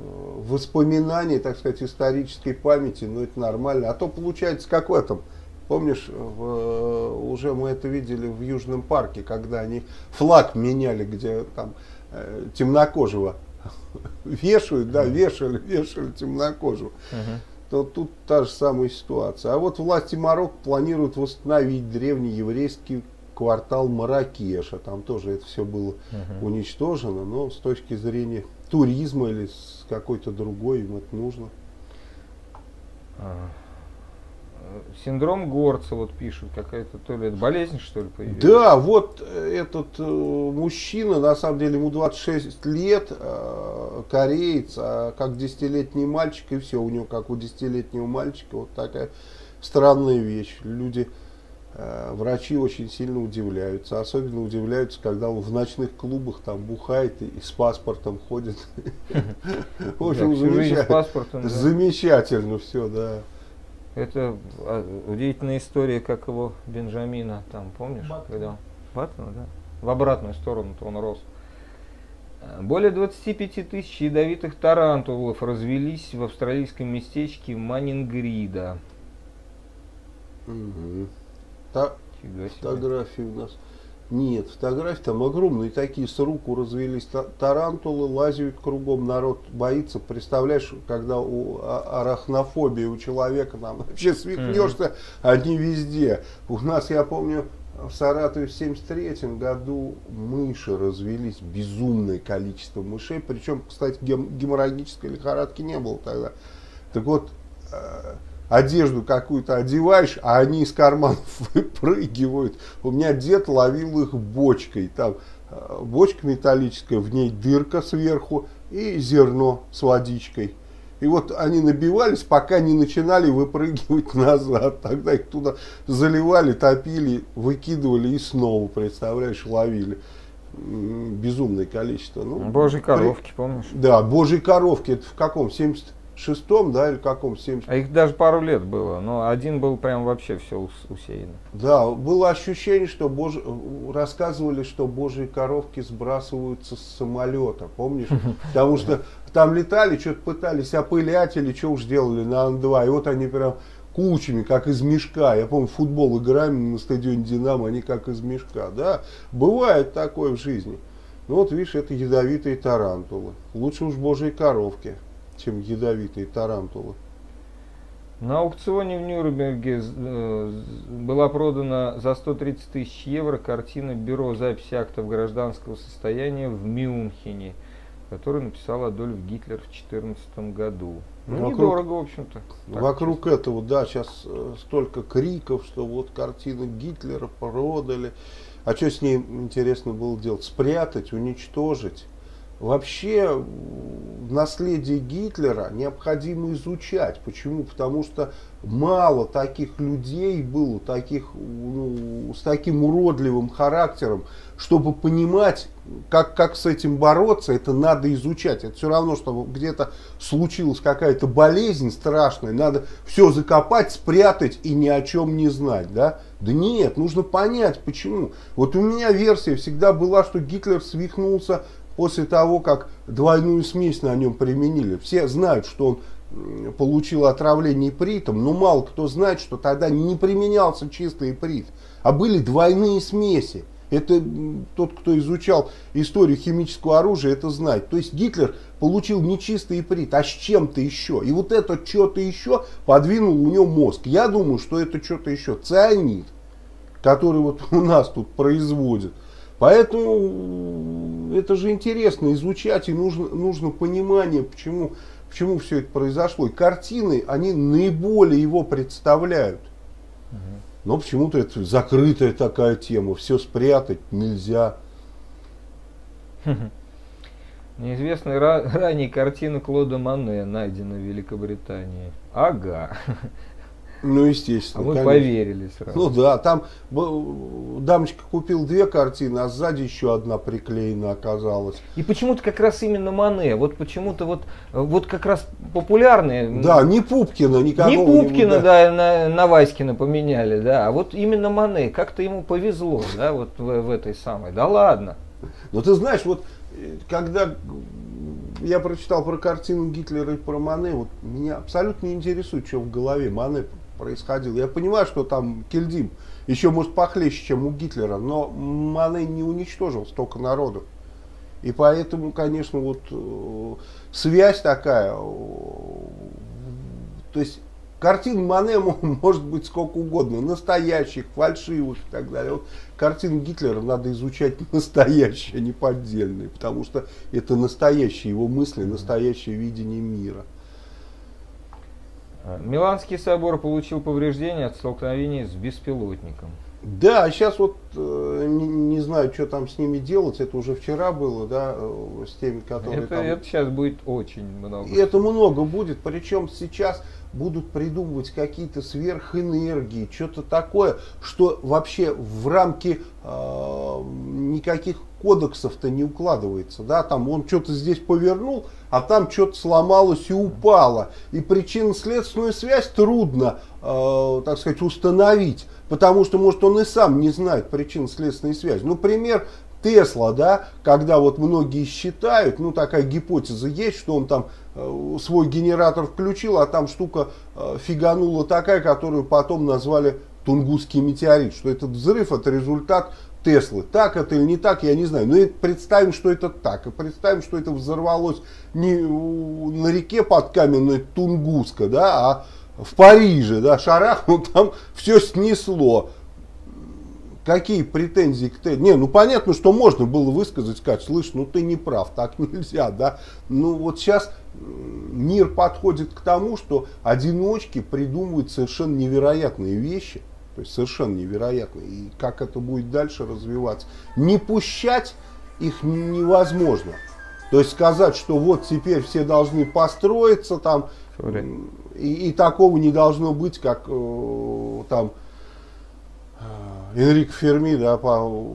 воспоминаний, так сказать, исторической памяти, ну это нормально. А то получается как в этом. Помнишь, в, уже мы это видели в Южном парке, когда они флаг меняли, где там э, темнокожего вешают, да, вешали, вешали темнокожего. Uh-huh то тут та же самая ситуация. А вот власти Марокко планируют восстановить древний еврейский квартал Маракеша. Там тоже это все было угу. уничтожено, но с точки зрения туризма или с какой-то другой им это нужно. Ага. Синдром Горца, вот пишут, какая-то то ли это болезнь, что ли, появилась? Да, вот э, этот э, мужчина, на самом деле ему 26 лет, э, кореец, а как десятилетний мальчик, и все, у него как у десятилетнего мальчика, вот такая странная вещь. Люди, э, врачи очень сильно удивляются, особенно удивляются, когда он в ночных клубах там бухает и, с паспортом ходит. Общем, замечательно все, да. Это а, удивительная история, как его Бенджамина, там, помнишь? Когда Баттона, да? В обратную сторону-то он рос. А, более 25 тысяч ядовитых тарантулов развелись в австралийском местечке Манингрида. Угу. Та фотографии у нас нет, фотографии там огромные такие, с руку развелись тарантулы, лазят кругом, народ боится. Представляешь, когда у а, арахнофобии у человека там вообще свихнешься, mm-hmm. они везде. У нас, я помню, в Саратове в 73 году мыши развелись, безумное количество мышей. Причем, кстати, гем- геморрагической лихорадки не было тогда. Так вот, э, одежду какую-то одеваешь, а они из карманов выпрыгивают. У меня дед ловил их бочкой. Там э, бочка металлическая, в ней дырка сверху и зерно с водичкой. И вот они набивались, пока не начинали выпрыгивать назад. Тогда их туда заливали, топили, выкидывали и снова, представляешь, ловили. Безумное количество. Ну, Божьи коровки, при... помнишь? Да, Божьи коровки. Это в каком? 70 шестом, да, или каком, 70 А их даже пару лет было, но один был прям вообще все усеяно. Да, было ощущение, что Бож... рассказывали, что божьи коровки сбрасываются с самолета, помнишь? Потому что там летали, что-то пытались опылять или что уж делали на Ан-2, и вот они прям кучами, как из мешка. Я помню, футбол играем на стадионе Динамо, они как из мешка. Да, бывает такое в жизни. Ну вот видишь, это ядовитые тарантулы. Лучше уж божьи коровки чем ядовитые тарантулы. На аукционе в Нюрнберге э, была продана за 130 тысяч евро картина Бюро записи актов гражданского состояния в Мюнхене, которую написал Адольф Гитлер в 2014 году. Ну, вокруг, недорого, в общем-то. Вокруг честно. этого, да, сейчас э, столько криков, что вот картину Гитлера продали. А что с ней, интересно было делать? Спрятать, уничтожить? Вообще наследие Гитлера необходимо изучать. Почему? Потому что мало таких людей было, таких, ну, с таким уродливым характером, чтобы понимать, как, как с этим бороться, это надо изучать. Это все равно, что где-то случилась какая-то болезнь страшная, надо все закопать, спрятать и ни о чем не знать. Да? да нет, нужно понять, почему. Вот у меня версия всегда была, что Гитлер свихнулся после того, как двойную смесь на нем применили. Все знают, что он получил отравление ипритом, но мало кто знает, что тогда не применялся чистый иприт, а были двойные смеси. Это тот, кто изучал историю химического оружия, это знает. То есть Гитлер получил не чистый иприт, а с чем-то еще. И вот это что-то еще подвинул у него мозг. Я думаю, что это что-то еще. Цианид, который вот у нас тут производят. Поэтому это же интересно изучать и нужно, нужно понимание, почему, почему все это произошло. И картины, они наиболее его представляют. Но почему-то это закрытая такая тема, все спрятать нельзя. Неизвестные ранее картины Клода Мане найдены в Великобритании. Ага. Ну, естественно. А мы конечно. поверили сразу. Ну да, там дамочка купил две картины, а сзади еще одна приклеена оказалась. И почему-то как раз именно Мане, вот почему-то вот, вот как раз популярные. Да, не Пупкина, никого. Не Пупкина, да, на, на Васькина поменяли, да, а вот именно Мане, как-то ему повезло, да, вот в, в этой самой. Да ладно. Но ты знаешь, вот когда я прочитал про картину Гитлера и про Мане, вот меня абсолютно не интересует, что в голове Мане происходило. Я понимаю, что там Кельдим еще может похлеще, чем у Гитлера, но Мане не уничтожил столько народу. И поэтому, конечно, вот э, связь такая, то есть картин Мане может быть сколько угодно, настоящих, фальшивых и так далее. Вот картины Гитлера надо изучать настоящие, а не поддельные, потому что это настоящие его мысли, настоящее видение мира. Миланский собор получил повреждения от столкновения с беспилотником. Да, сейчас вот э, не, не знаю, что там с ними делать. Это уже вчера было, да, э, с теми, которые это, там... Это сейчас будет очень много. И это много будет. Причем сейчас будут придумывать какие-то сверхэнергии, что-то такое, что вообще в рамки э, никаких кодексов-то не укладывается. Да? Там он что-то здесь повернул, а там что-то сломалось и упало. И причинно-следственную связь трудно, э, так сказать, установить, потому что, может, он и сам не знает причинно-следственной связи. Ну, пример Тесла, да, когда вот многие считают, ну такая гипотеза есть, что он там э, свой генератор включил, а там штука э, фиганула такая, которую потом назвали Тунгусский метеорит, что этот взрыв это результат Теслы. Так это или не так, я не знаю. Но представим, что это так. И представим, что это взорвалось не на реке под каменной Тунгуска, да, а в Париже, да, шарахнул, там все снесло. Какие претензии к Тесле? Не, ну понятно, что можно было высказать, сказать, слышь, ну ты не прав, так нельзя, да. Ну вот сейчас мир подходит к тому, что одиночки придумывают совершенно невероятные вещи. То есть совершенно невероятно. И как это будет дальше развиваться. Не пущать их невозможно. То есть сказать, что вот теперь все должны построиться там, и, и такого не должно быть, как э, там э, Энрик Ферми, да, по,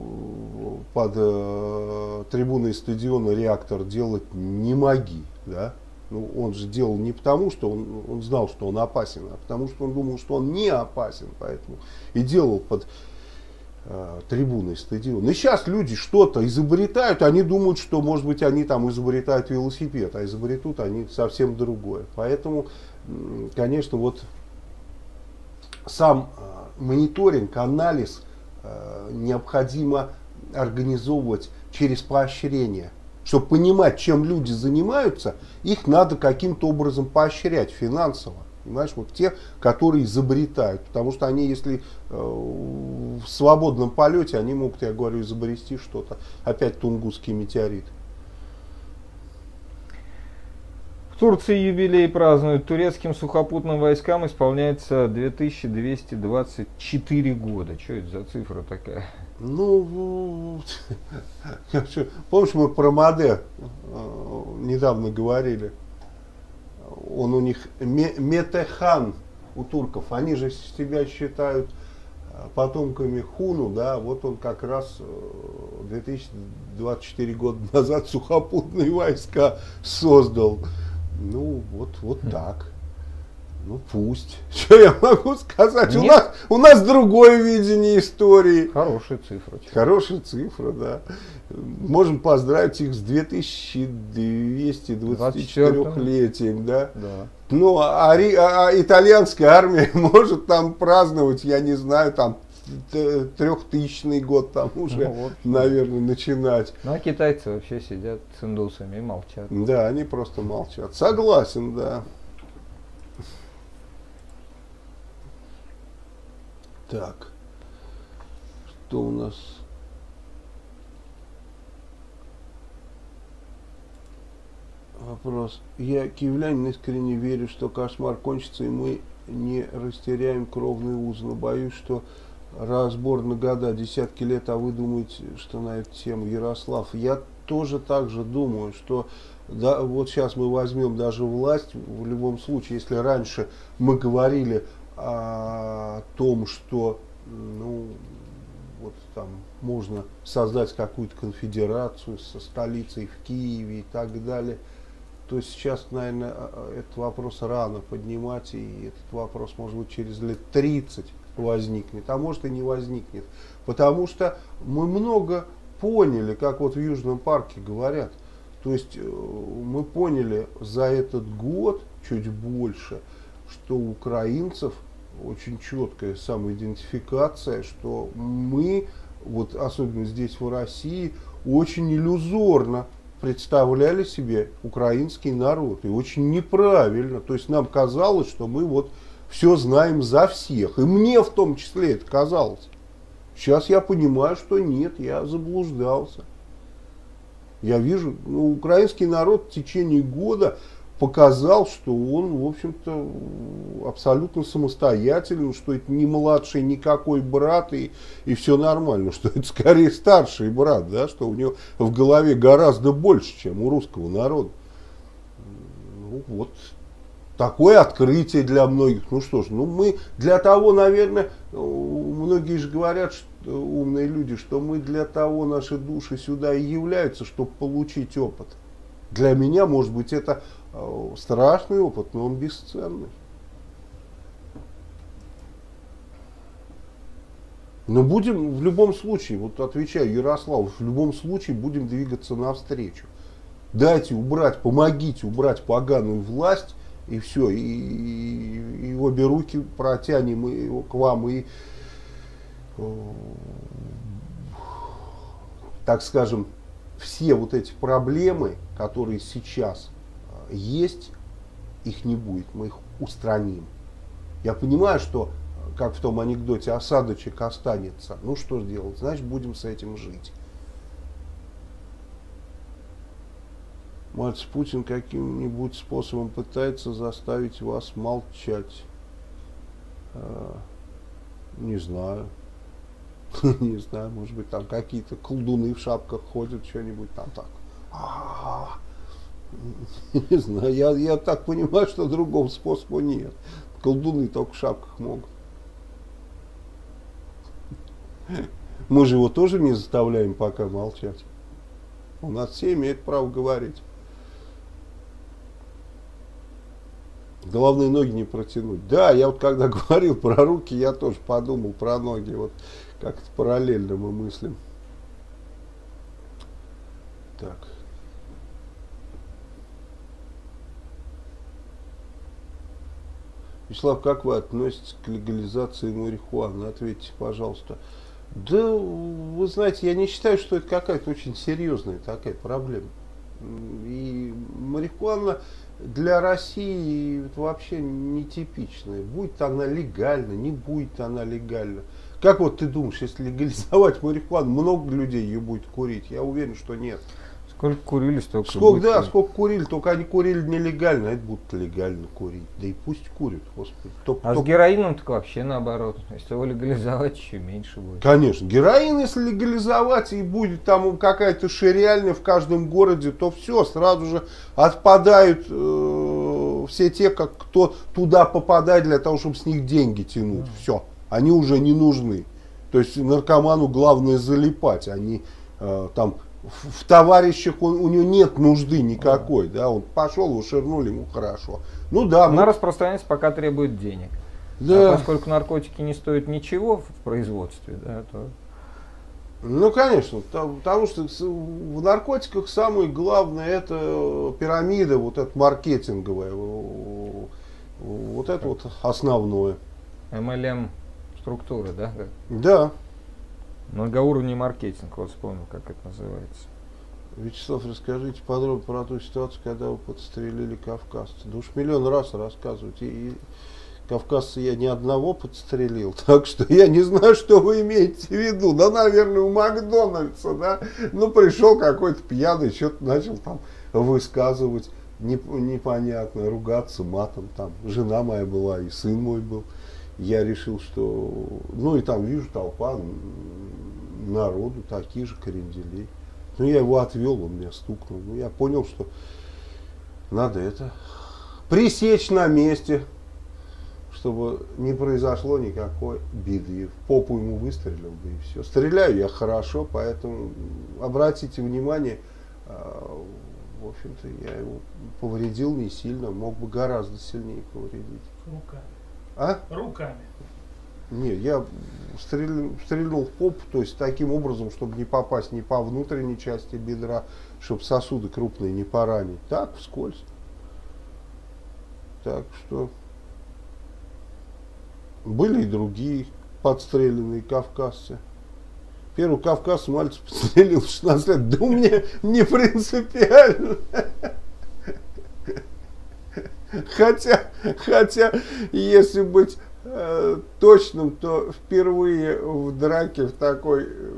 под э, трибуной стадиона реактор делать не моги, да. Ну, он же делал не потому, что он, он знал, что он опасен, а потому что он думал, что он не опасен, поэтому и делал под э, трибуной стадиона. И сейчас люди что-то изобретают, они думают, что, может быть, они там изобретают велосипед, а изобретут они совсем другое. Поэтому, конечно, вот сам э, мониторинг, анализ э, необходимо организовывать через поощрение – чтобы понимать, чем люди занимаются, их надо каким-то образом поощрять финансово. Понимаешь, вот те, которые изобретают. Потому что они, если э, в свободном полете, они могут, я говорю, изобрести что-то. Опять тунгусский метеорит. В Турции юбилей празднуют. Турецким сухопутным войскам исполняется 2224 года. Что это за цифра такая? Ну, помнишь, мы про Маде э, недавно говорили он у них метехан у турков, они же себя считают э, потомками Хуну, да, вот он как раз 2024 э, года назад сухопутные войска создал. Ну, вот, вот хм. так. Ну пусть. Что я могу сказать? У нас, у нас другое видение истории. Хорошая цифра. Хорошая цифра, да. Можем поздравить их с 2224-летием, да? Да. Ну, а, а, а итальянская армия может там праздновать, я не знаю, там трехтысячный год там уже, ну, вот. наверное, начинать. Ну, а китайцы вообще сидят с индусами и молчат. Да, они просто молчат. Согласен, да. Так, что у нас? Вопрос. Я киевлянин искренне верю, что кошмар кончится, и мы не растеряем кровный уз. Но боюсь, что разбор на года, десятки лет, а вы думаете, что на эту тему Ярослав. Я тоже так же думаю, что да, вот сейчас мы возьмем даже власть, в любом случае, если раньше мы говорили о том, что ну, вот там можно создать какую-то конфедерацию со столицей в Киеве и так далее, то сейчас, наверное, этот вопрос рано поднимать, и этот вопрос, может быть, через лет 30 возникнет, а может и не возникнет. Потому что мы много поняли, как вот в Южном парке говорят, то есть э, мы поняли за этот год, чуть больше, что украинцев очень четкая самоидентификация, что мы, вот особенно здесь в России, очень иллюзорно представляли себе украинский народ. И очень неправильно. То есть нам казалось, что мы вот все знаем за всех. И мне в том числе это казалось. Сейчас я понимаю, что нет, я заблуждался. Я вижу, ну, украинский народ в течение года показал, что он, в общем-то, абсолютно самостоятельный, что это не младший никакой брат и, и все нормально, что это скорее старший брат, да, что у него в голове гораздо больше, чем у русского народа. Ну, вот такое открытие для многих. Ну что ж, ну мы для того, наверное, многие же говорят, что, умные люди, что мы для того наши души сюда и являются, чтобы получить опыт. Для меня, может быть, это Э, страшный опыт, но он бесценный. Но будем в любом случае, вот отвечаю Ярославу, в любом случае будем двигаться навстречу. Дайте убрать, помогите убрать поганую власть, и все, и, и, и обе руки протянем и, к вам, и, э, так скажем, все вот эти проблемы, которые сейчас есть, их не будет, мы их устраним. Я понимаю, что, как в том анекдоте, осадочек останется. Ну что сделать? Значит, будем с этим жить. Мальц Путин каким-нибудь способом пытается заставить вас молчать. А, не знаю. не знаю, может быть, там какие-то колдуны в шапках ходят, что-нибудь там так. Не знаю, я, я так понимаю, что другого способа нет. Колдуны только в шапках могут. Мы же его тоже не заставляем пока молчать. У нас все имеют право говорить. Головные ноги не протянуть. Да, я вот когда говорил про руки, я тоже подумал про ноги. Вот как-то параллельно мы мыслим. Так. Вячеслав, как вы относитесь к легализации марихуаны? Ответьте, пожалуйста. Да, вы знаете, я не считаю, что это какая-то очень серьезная такая проблема. И марихуана для России вообще нетипичная. Будет она легальна, не будет она легальна. Как вот ты думаешь, если легализовать марихуану, много людей ее будет курить? Я уверен, что нет. Сколько курили, столько Сколько, будет да, курить. сколько курили, только они курили нелегально, а это будут легально курить. Да и пусть курят, господи. Только- А с только- героином так вообще наоборот. Если его легализовать, еще меньше будет. Конечно, героин, если легализовать и будет там какая-то шириальня в каждом городе, то все, сразу же отпадают э, все те, как, кто туда попадает для того, чтобы с них деньги тянуть. Все, они уже не нужны. То есть наркоману главное залипать, они э, там в, товарищах он- у него нет нужды никакой, да, он пошел, его ширнули, ему хорошо. Ну да, Она мы- распространяется, пока требует денег. да. А поскольку наркотики не стоят ничего в производстве, да, то Ну, конечно, потому что в наркотиках самое главное это пирамида, вот эта маркетинговая, вот это вот основное. MLM структуры, да? Да, Многоуровневый маркетинг, вот вспомнил, как это называется. Вячеслав, расскажите подробно про ту ситуацию, когда вы подстрелили кавказца. Да уж миллион раз рассказывать. И, и кавказца я ни одного подстрелил, так что я не знаю, что вы имеете в виду. Да, наверное, у Макдональдса, да. Ну, пришел какой-то пьяный, что-то начал там высказывать неп- непонятно, ругаться матом. Там жена моя была и сын мой был. Я решил, что... Ну, и там вижу толпа народу, такие же кренделей. Ну, я его отвел, он меня стукнул. Ну, я понял, что надо это пресечь на месте, чтобы не произошло никакой беды. В попу ему выстрелил, да и все. Стреляю я хорошо, поэтому обратите внимание, а, в общем-то, я его повредил не сильно, мог бы гораздо сильнее повредить. Руками. А? Руками. Нет, я стрельнул, стрельнул в попу, то есть таким образом, чтобы не попасть ни по внутренней части бедра, чтобы сосуды крупные не поранить. Так, вскользь. Так что были и другие подстреленные кавказцы. Первый кавказ мальчик подстрелил в 16 лет. Да у меня не принципиально. Хотя, хотя, если быть э, точным, то впервые в драке, в такой, э,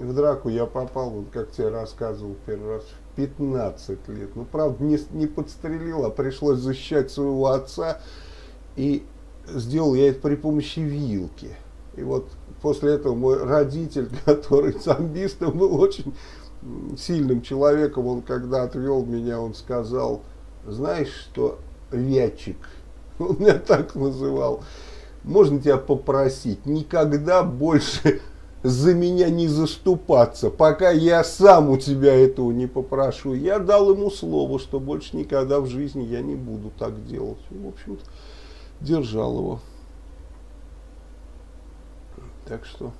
в драку я попал, вот как тебе рассказывал первый раз, в 15 лет. Ну, правда, не, не подстрелил, а пришлось защищать своего отца. И сделал я это при помощи вилки. И вот после этого мой родитель, который самбистом был очень сильным человеком, он когда отвел меня, он сказал, знаешь что, Вячик, он меня так называл, можно тебя попросить, никогда больше за меня не заступаться, пока я сам у тебя этого не попрошу. Я дал ему слово, что больше никогда в жизни я не буду так делать. В общем-то, держал его. Так что,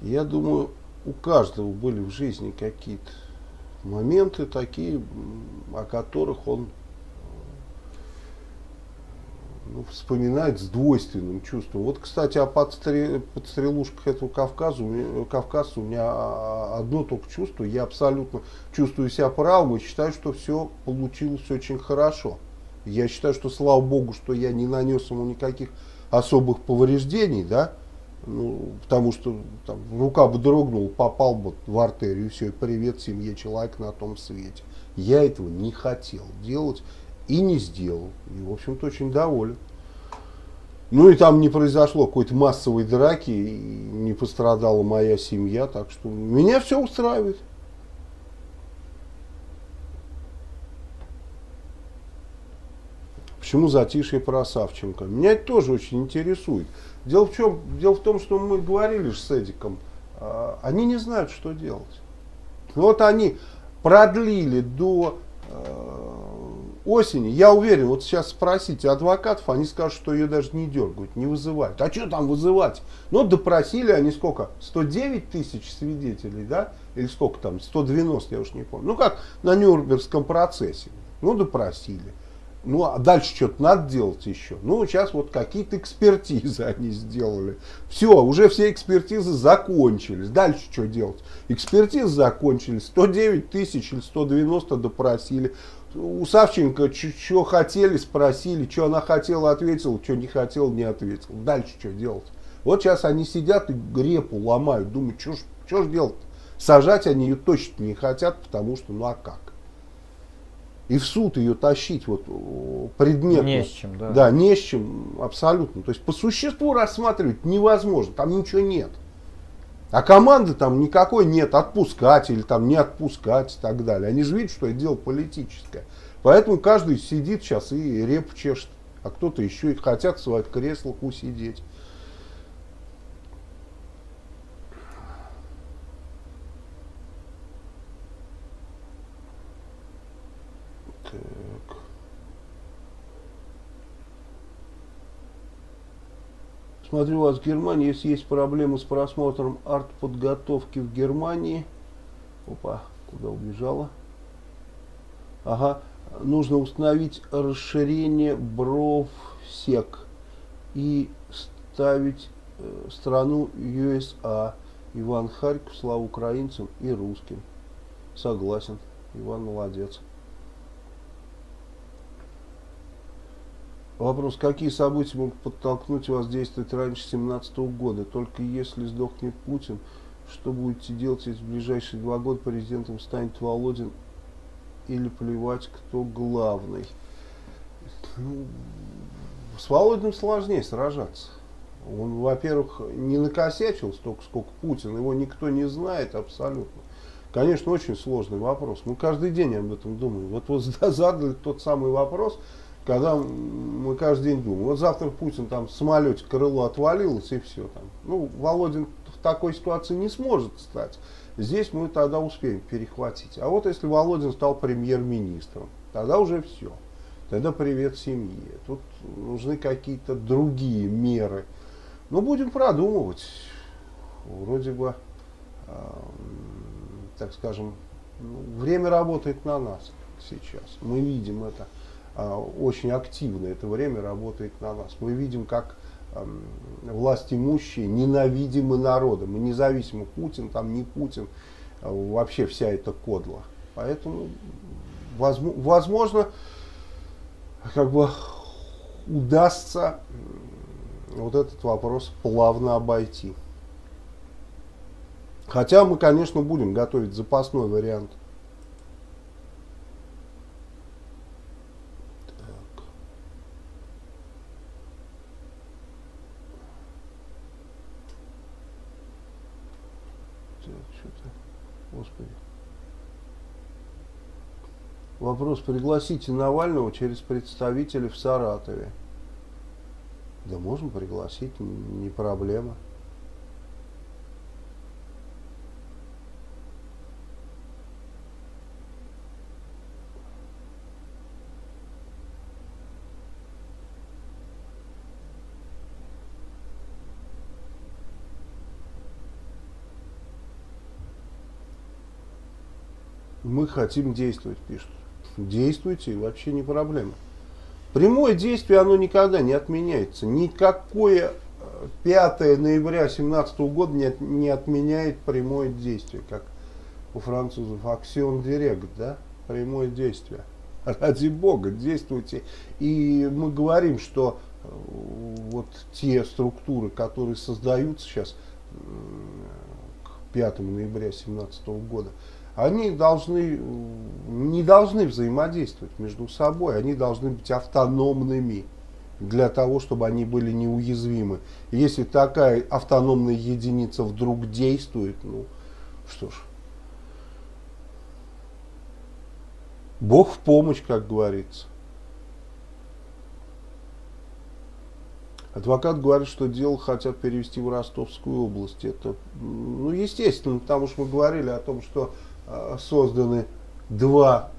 я думаю, у каждого были в жизни какие-то моменты такие, о которых он ну, вспоминает с двойственным чувством. Вот, кстати, о подстре- подстрелушках этого Кавказа, Кавказа у меня а, одно только чувство. Я абсолютно чувствую себя правым и считаю, что все получилось очень хорошо. Я считаю, что слава богу, что я не нанес ему никаких особых повреждений, да, ну, потому что там, рука бы дрогнула, попал бы в артерию, все, и привет семье человека на том свете. Я этого не хотел делать и не сделал. И, в общем-то, очень доволен. Ну и там не произошло какой-то массовой драки, не пострадала моя семья, так что меня все устраивает. Почему затишье про Савченко? Меня это тоже очень интересует. Дело в чем? Дело в том, что мы говорили же с Эдиком, а, они не знают, что делать. Вот они продлили до э, осени. Я уверен, вот сейчас спросите адвокатов, они скажут, что ее даже не дергают, не вызывают. А что там вызывать? Ну, допросили они сколько? 109 тысяч свидетелей, да? Или сколько там? 190, я уж не помню. Ну, как на Нюрнбергском процессе. Ну, допросили. Ну, а дальше что-то надо делать еще. Ну, сейчас вот какие-то экспертизы они сделали. Все, уже все экспертизы закончились. Дальше что делать? Экспертизы закончились. 109 тысяч или 190 допросили. У Савченко что хотели, спросили, что она хотела, ответила, что не хотела, не ответила. Дальше что делать? Вот сейчас они сидят и грепу ломают, думают, что ж делать? Сажать они ее точно не хотят, потому что, ну а как? И в суд ее тащить вот предметно. Не с чем, да. Да, не с чем абсолютно. То есть по существу рассматривать невозможно, там ничего нет. А команды там никакой нет, отпускать или там не отпускать и так далее. Они же видят, что это дело политическое. Поэтому каждый сидит сейчас и реп чешет. А кто-то еще и хотят в своих креслах усидеть. Смотрю, у вас в Германии, если есть проблемы с просмотром артподготовки в Германии. Опа, куда убежала? Ага, нужно установить расширение бровсек и ставить э, страну USA. Иван Харьков, слава украинцам и русским. Согласен. Иван молодец. Вопрос, какие события могут подтолкнуть вас действовать раньше 17 года? Только если сдохнет Путин, что будете делать, если в ближайшие два года президентом станет Володин или плевать, кто главный? Ну, с Володиным сложнее сражаться. Он, во-первых, не накосячил столько, сколько Путин, его никто не знает абсолютно. Конечно, очень сложный вопрос. Мы каждый день об этом думаем. Вот, вот задали тот самый вопрос, когда мы каждый день думаем, вот завтра Путин там самолете крыло отвалилось и все там. Ну, Володин в такой ситуации не сможет стать. Здесь мы тогда успеем перехватить. А вот если Володин стал премьер-министром, тогда уже все. Тогда привет семье. Тут нужны какие-то другие меры. Но будем продумывать. Вроде бы, э, так скажем, ну, время работает на нас сейчас. Мы видим это. А, очень активно это время работает на нас. Мы видим, как власть имущие ненавидимы народом. И независимо Путин, там не Путин, а вообще вся эта кодла. Поэтому, возможно, как бы удастся вот этот вопрос плавно обойти. Хотя мы, конечно, будем готовить запасной вариант Вопрос, пригласите Навального через представителей в Саратове. Да можем пригласить, не проблема. Мы хотим действовать, пишут действуйте, вообще не проблема. Прямое действие, оно никогда не отменяется. Никакое 5 э, ноября 2017 года не, не отменяет прямое действие, как у французов аксион директ, да, прямое действие. Ради бога, действуйте. И мы говорим, что э, вот те структуры, которые создаются сейчас к 5 ноября 2017 года, они должны, не должны взаимодействовать между собой, они должны быть автономными для того, чтобы они были неуязвимы. Если такая автономная единица вдруг действует, ну что ж, Бог в помощь, как говорится. Адвокат говорит, что дело хотят перевести в Ростовскую область. Это, ну, естественно, потому что мы говорили о том, что созданы два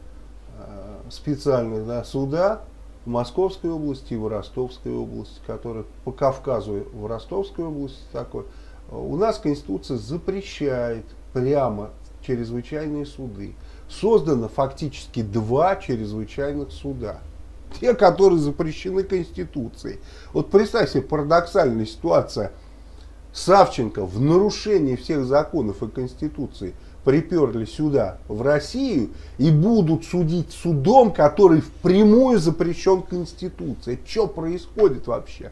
э, специальных да, суда в Московской области и в Ростовской области, которые по Кавказу в Ростовской области такой. У нас Конституция запрещает прямо чрезвычайные суды. Создано фактически два чрезвычайных суда. Те, которые запрещены Конституцией. Вот представь себе парадоксальная ситуация. Савченко в нарушении всех законов и Конституции приперли сюда, в Россию, и будут судить судом, который впрямую запрещен Конституцией. Что происходит вообще?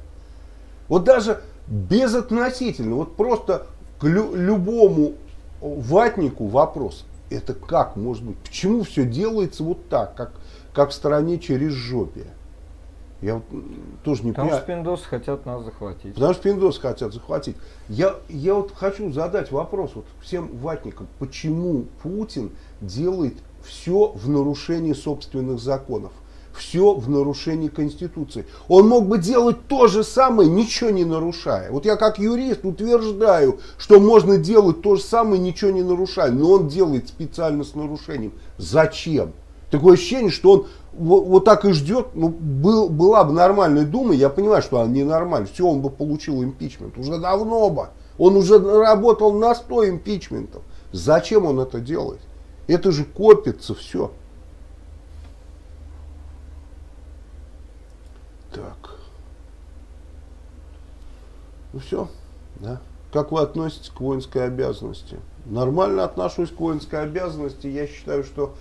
Вот даже безотносительно, вот просто к лю- любому ватнику вопрос, это как может быть? Почему все делается вот так, как, как в стране через жопе? Я вот тоже не Потому понимаю. что пиндосы хотят нас захватить. Потому что пиндосы хотят захватить. Я, я вот хочу задать вопрос вот всем ватникам. Почему Путин делает все в нарушении собственных законов? Все в нарушении Конституции. Он мог бы делать то же самое, ничего не нарушая. Вот я как юрист утверждаю, что можно делать то же самое, ничего не нарушая. Но он делает специально с нарушением. Зачем? Такое ощущение, что он вот, вот так и ждет, ну, был, была бы нормальная дума, я понимаю, что она ненормальная, все, он бы получил импичмент, уже давно бы, он уже работал на 100 импичментов. Зачем он это делает? Это же копится все. Так. Ну все, да. Как вы относитесь к воинской обязанности? Нормально отношусь к воинской обязанности. Я считаю, что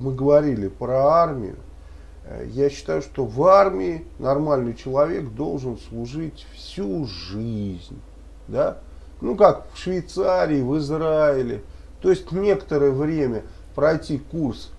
мы говорили про армию. Я считаю, что в армии нормальный человек должен служить всю жизнь. Да? Ну, как в Швейцарии, в Израиле. То есть некоторое время пройти курс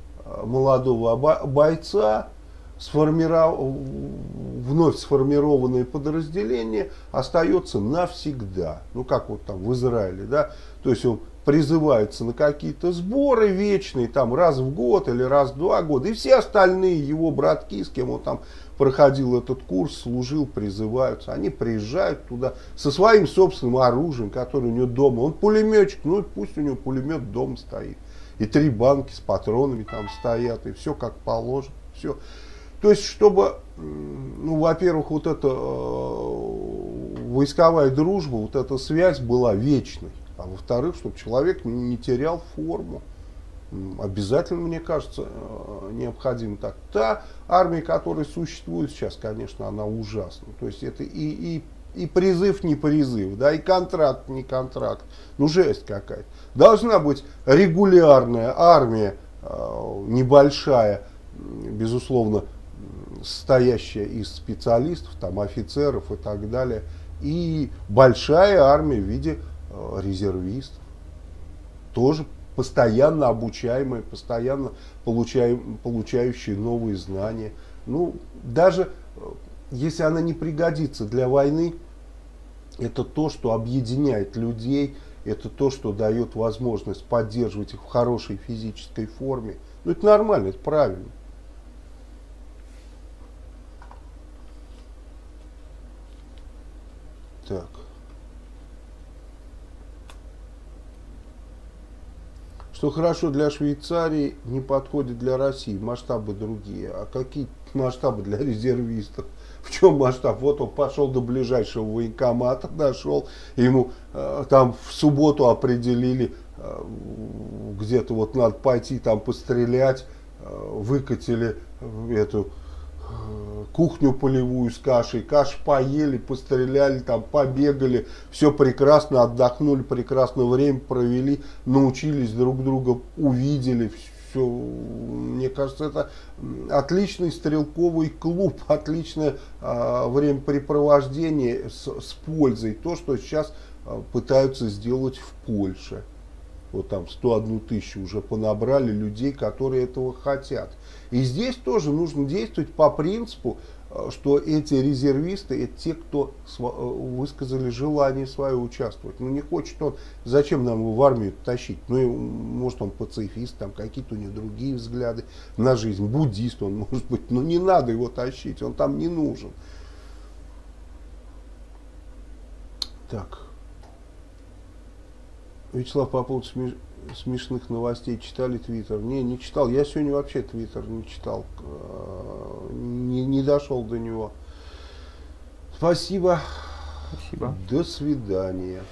молодого бойца, сформиров... вновь сформированное подразделение остается навсегда. Ну, как вот там в Израиле, да. То есть он призывается на какие-то сборы вечные, там раз в год или раз в два года. И все остальные его братки, с кем он там проходил этот курс, служил, призываются. Они приезжают туда со своим собственным оружием, которое у него дома. Он пулеметчик, ну пусть у него пулемет дома стоит. И три банки с патронами там стоят, и все как положено. Все. То есть, чтобы, ну, во-первых, вот эта э, войсковая дружба, вот эта связь была вечной. А во-вторых, чтобы человек не терял форму. Обязательно, мне кажется, э, необходимо так. Та армия, которая существует сейчас, конечно, она ужасна. То есть это и, и, и призыв не призыв, да, и контракт не контракт. Ну, жесть какая-то. Должна быть регулярная армия, э, небольшая, безусловно, состоящая из специалистов, там, офицеров и так далее, и большая армия в виде э, резервистов. Тоже постоянно обучаемые, постоянно получаем, получающие новые знания. Ну, даже э, если она не пригодится для войны, это то, что объединяет людей, это то, что дает возможность поддерживать их в хорошей физической форме. Ну, это нормально, это правильно. Так. Что хорошо для Швейцарии, не подходит для России. Масштабы другие. А какие масштабы для резервистов? В чем масштаб? Вот он пошел до ближайшего военкомата, дошел, ему э, там в субботу определили, э, где-то вот надо пойти там пострелять, э, выкатили эту кухню полевую с кашей, каш поели, постреляли, там побегали, все прекрасно, отдохнули, прекрасно время провели, научились друг друга, увидели, все, мне кажется, это отличный стрелковый клуб, отличное э, времяпрепровождение с, с пользой, то, что сейчас э, пытаются сделать в Польше. Вот там 101 тысячу уже понабрали людей, которые этого хотят. И здесь тоже нужно действовать по принципу, э, что эти резервисты, это те, кто э, высказали желание свое участвовать. Ну не хочет он, зачем нам его в армию тащить? Ну и, может он пацифист, там какие-то у него другие взгляды на жизнь, буддист он может быть, но не надо его тащить, он там не нужен. Так. Вячеслав, по поводу смешных новостей читали Твиттер? Не, не читал. Я сегодня вообще Твиттер не читал. Э, не, не дошел до него. Спасибо. Спасибо. До свидания.